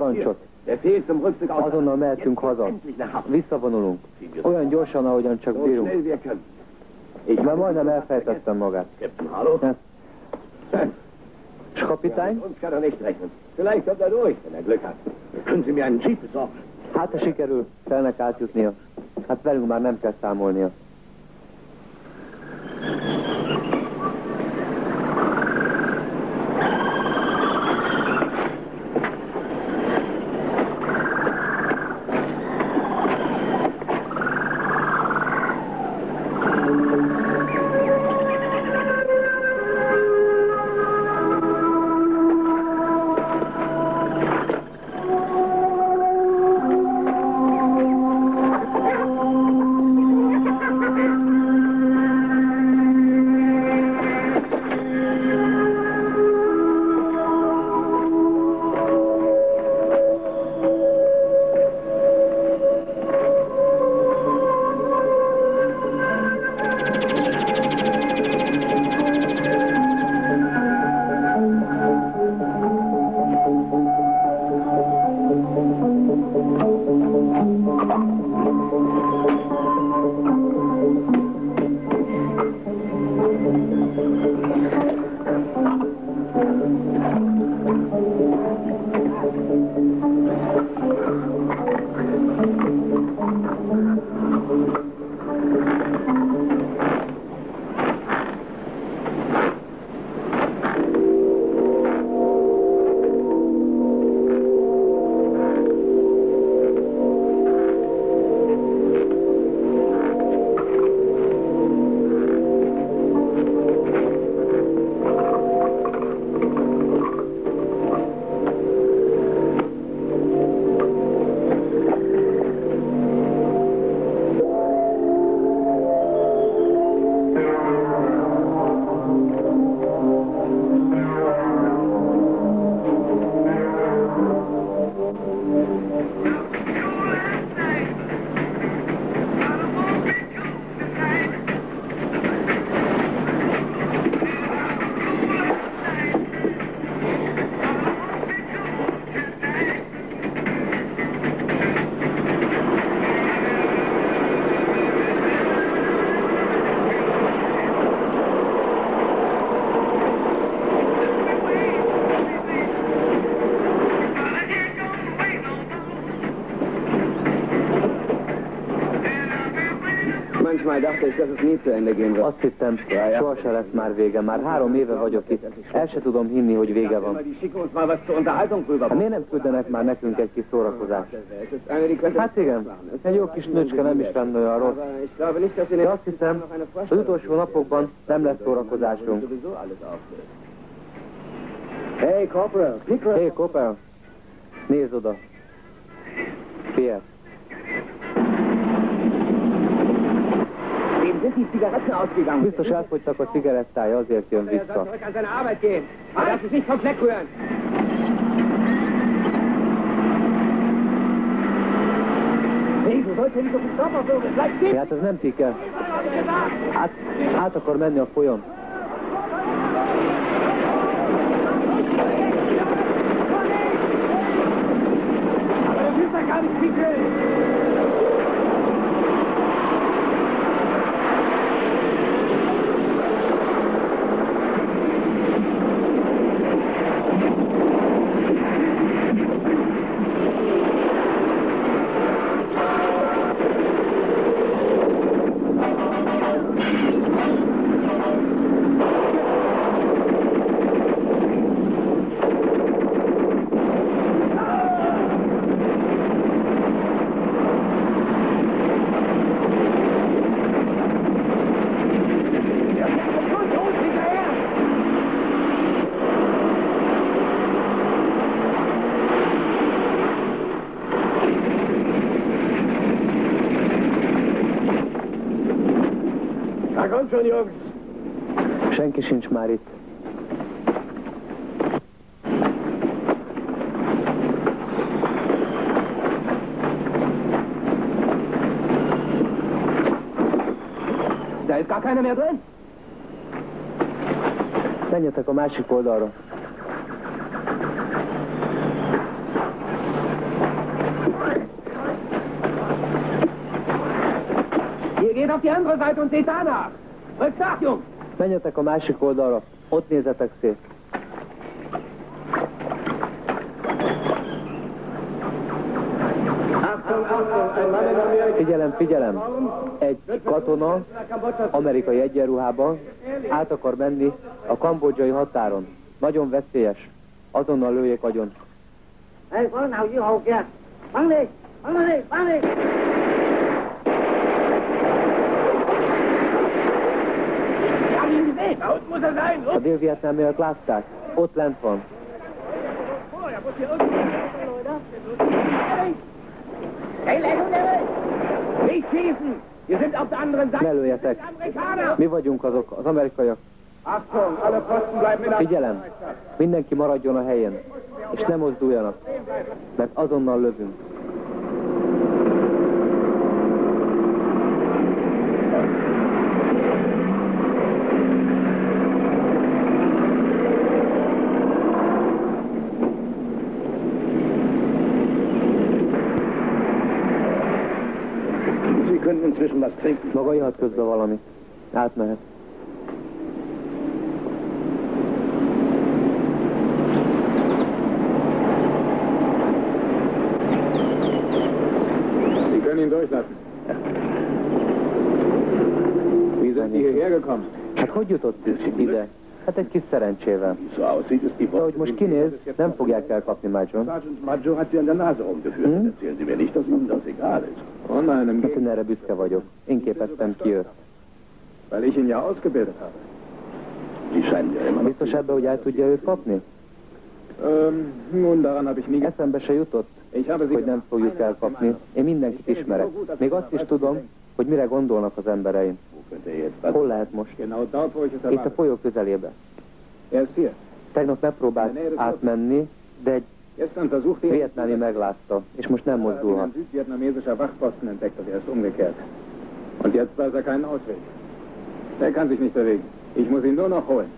Parancsot. Azonnal mehetünk haza. Visszavonulunk. Olyan gyorsan, ahogyan csak bírunk. Ich Már majdnem elfejtettem magát. És kapitány? Besorgen? Hát, ha sikerül, felnek átjutnia. Hát velünk már nem kell számolnia. Azt hittem, sohasem lesz már vége. Már három éve vagyok itt. El se tudom hinni, hogy vége van. Hát miért nem küldenek már nekünk egy kis szórakozást? Hát igen, egy jó kis nőcske nem is lenne olyan rossz. De azt hiszem, az utolsó napokban nem lesz szórakozásunk. Hey, Corporal! Hey, Corporal! Nézd oda! Fiat! Biztos elfogytak a cigarettája, azért jön vissza. Hát ez nem pike. Át, át akar menni a folyón. schon, Jungs! Senki sincs már itt. Da ist gar keiner mehr drin. Menjetek a másik oldalra. Ihr geht auf die andere Seite und seht danach. Rückt nach, Jungs! Menjetek a másik oldalra, ott nézzetek szét. Figyelem, figyelem! Egy katona amerikai egyenruhában át akar menni a kambodzsai határon. Nagyon veszélyes. Azonnal lőjék agyon. Ê, A dél-vietnámiak látták? Ott lent van. Hey, Lennon, Nicht schießen! Wir sind auf der anderen Seite. Ne lőjetek! Mi vagyunk azok, az amerikaiak. Figyelem! Mindenki maradjon a helyén, és ne mozduljanak, mert azonnal lövünk. Sie können inzwischen was trinken. Maga ihat közben valami. Átmehet. Sie können ihn durchlassen. Wie sind Sie hierher gekommen? Hát hogy jutott ide? Hát egy kis szerencsével. De ahogy most kinéz, nem fogják elkapni Majon. Sergeant Maggio hat sie an der Nase rumgeführt. Hm? Erzählen Sie mir nicht, dass Ihnen das egal ist. Hát én erre büszke vagyok. Én képeztem ki őt. noch... Biztos ebbe, hogy el tudja őt kapni? Eszembe se jutott, Sie hogy nem fogjuk elkapni. Én mindenkit ismerek. Még azt is tudom, hogy mire gondolnak az embereim. Er. Hol lehet most? Itt a folyó közelébe. Tegnap megpróbált átmenni, de egy. Vietnámi meglátta, és most nem Ein mozdulhat. südvietnamesischer Wachposten entdeckt und er ist umgekehrt. Und jetzt weiß er keinen Ausweg. Er kann sich nicht bewegen. Ich muss ihn nur noch holen.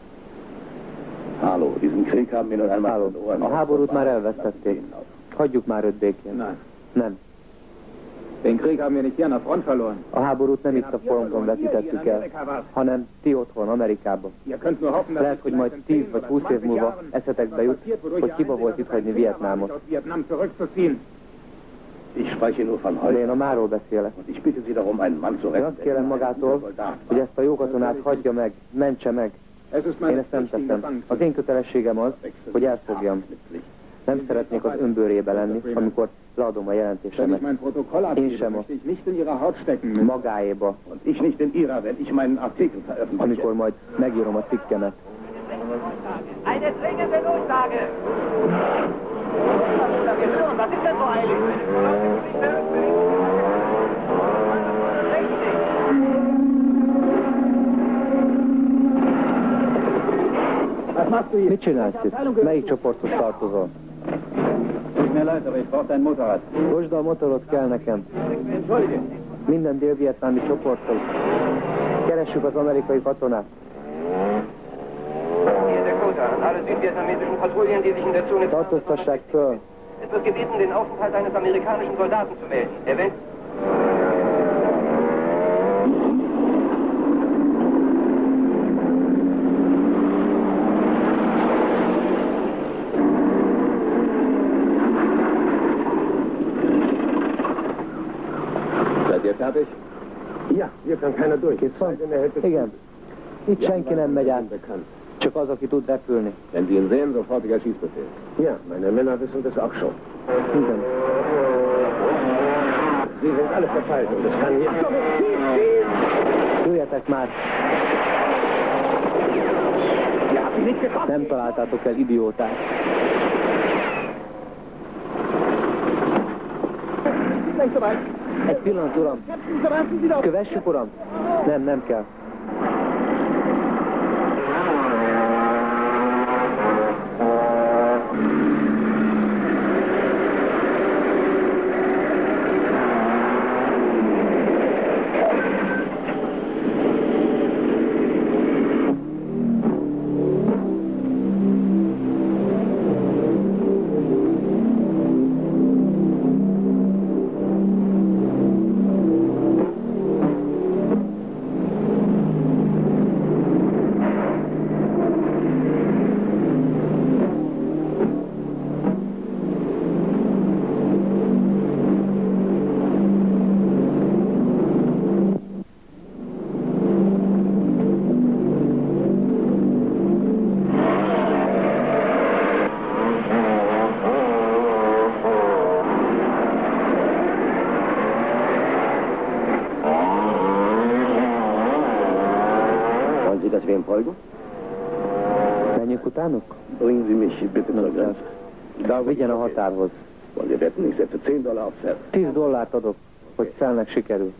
Hallo, diesen Krieg haben wir nun einmal verloren. a háborút már elvesztették. Hagyjuk már őt békén. Nein, Nem. A háborút nem itt a fronton vetítettük el, hanem ti otthon, Amerikában. Lehet, hogy majd 10 vagy 20 év múlva eszetekbe jut, hogy hiba volt itt hagyni Vietnámot. Ich spreche nur von De heute. én a máról beszélek. Und ich bitte Sie darum, einen Mann zu Én retten. azt kérem magától, hogy ezt a jó katonát hagyja meg, mentse meg. Én ezt nem teszem. Az én kötelességem az, hogy elfogjam. Nem szeretnék az önbőrébe lenni, amikor leadom a jelentésemet. Én sem a magáéba, amikor majd megírom a cikkemet. Eine dringende Notlage! Wir hören, was ist denn so eilig? Was machst du hier? Mit csinálsz itt? Melyik csoporthoz tartozol? Tut mir leid, aber ich brauche dein Motorrad. Hozd a motorot kell nekem. Entschuldige. Minden dél-vietnámi csoporthoz. Keressük az amerikai katonát. Hier Dakota, an alle südvietnamesischen Patrouillen, die sich in der Zone... Tartóztassák föl. Es wird gebeten, den Aufenthalt eines amerikanischen Soldaten zu melden. Event... hält es Igen. Itt senki nem megy át, csak az, aki tud repülni. Wenn Sie ihn sehen, sofortiger Schießbefehl. Ja, meine Männer wissen das auch schon. Igen. Sie sind alle verteilt und es kann hier... Jöjjetek már! Nem találtátok el idiótát. Egy pillanat, uram! Kövessük, uram! Nem, nem kell. Határhoz. Wetten? Ich setze 10 Dollar auf Seth. 10 dollárt adok, hogy szelnek sikerül.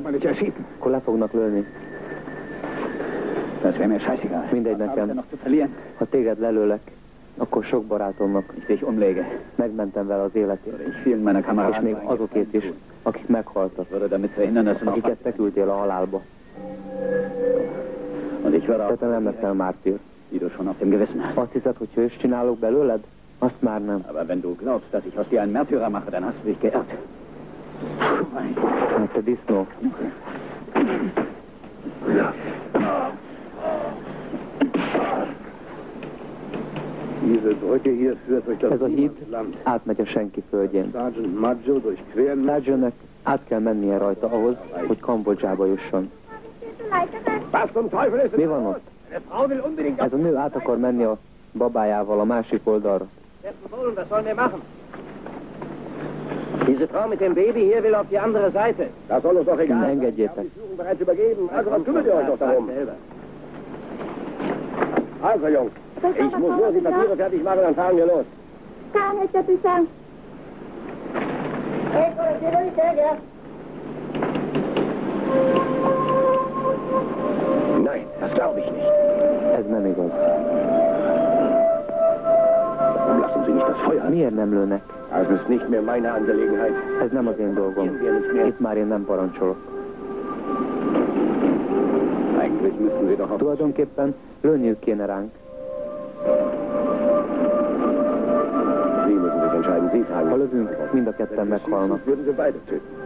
Soll ich erschießen. akkor le fognak lőni. Wäre mir scheißegal. Mindegy ich nekem. zu verlieren? Ha téged lelőlek, akkor sok barátomnak megmentem vele az életét. És még azokét is, akik meghaltak, akiket te küldtél a halálba. Te te nem leszel mártír. Azt hiszed, hogy hős csinálok belőled? Azt már nem. Aber wenn du glaubst, dass ich aus dir einen Märtyrer mache, dann hast du dich geirrt. Hát. Führt durch das Ez a híd átmegy a senki földjén. Sergeantnek át kell mennie rajta ahhoz, hogy Kambodzsába jusson. Mi van ott? Ez a nő át akar menni a babájával a másik oldalra. Diese Frau mit dem Baby hier will auf die andere Seite. Das soll uns doch egal sein. Engedjétek. Die Führung bereits übergeben. Also was kümmert ihr euch doch darum? Also Jungs, ich muss nur die Papiere fertig machen, dann fahren wir los. Kár egyetisem. Nein, das glaube ich nicht. Ez nem igaz. Warum lassen Sie nicht das Feuer? Miért nem lőnek? Das ist nicht mehr meine Angelegenheit. Ez nem az én dolgom. Itt már én nem parancsolok. Eigentlich müssten sie doch Tulajdonképpen lőniük kéne ránk. Sie müssen sich entscheiden. Sie Ha sagen. lövünk, mind a ketten meghalnak. Würden Sie beide töten.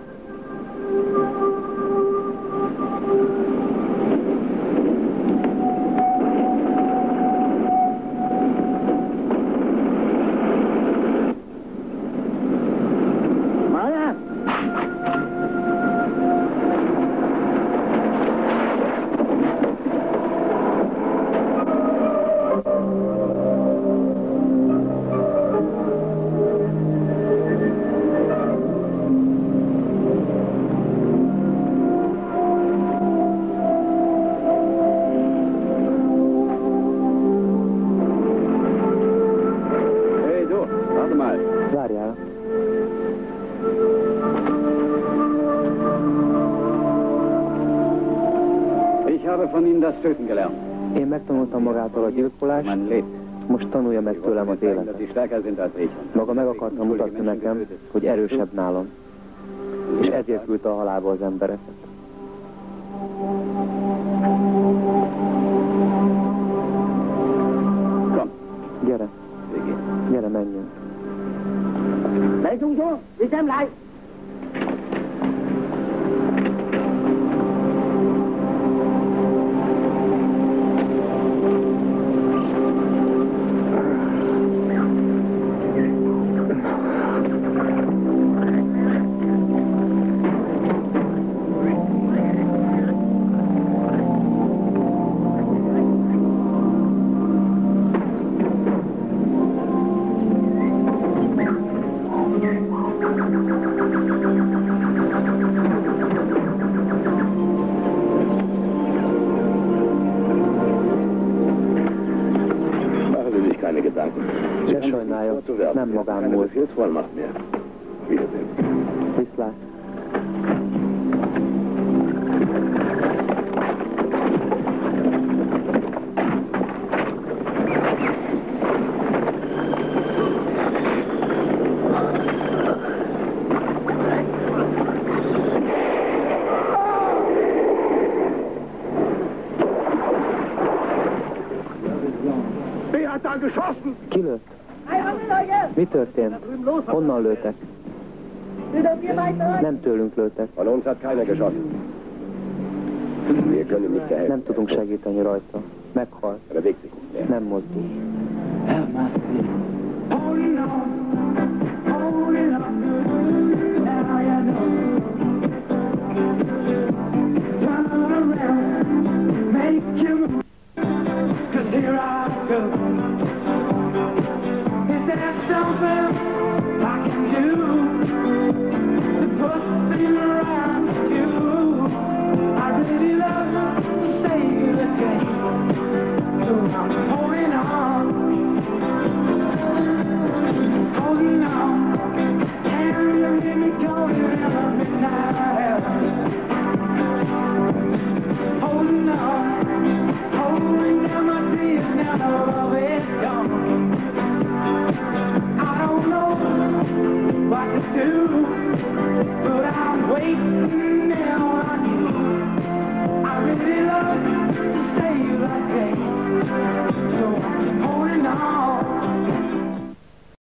Tőlem az életet. Maga meg akarta mutatni nekem, hogy erősebb nálam, és ezért küldte a halálba az embereket. Komm, Gyere, gyere, menjünk. Xuống xuống, đi xem Honnan lőtek? Nem tőlünk lőtek. Nem tudunk segíteni rajta. Meghalt. Nem mozdul. Cause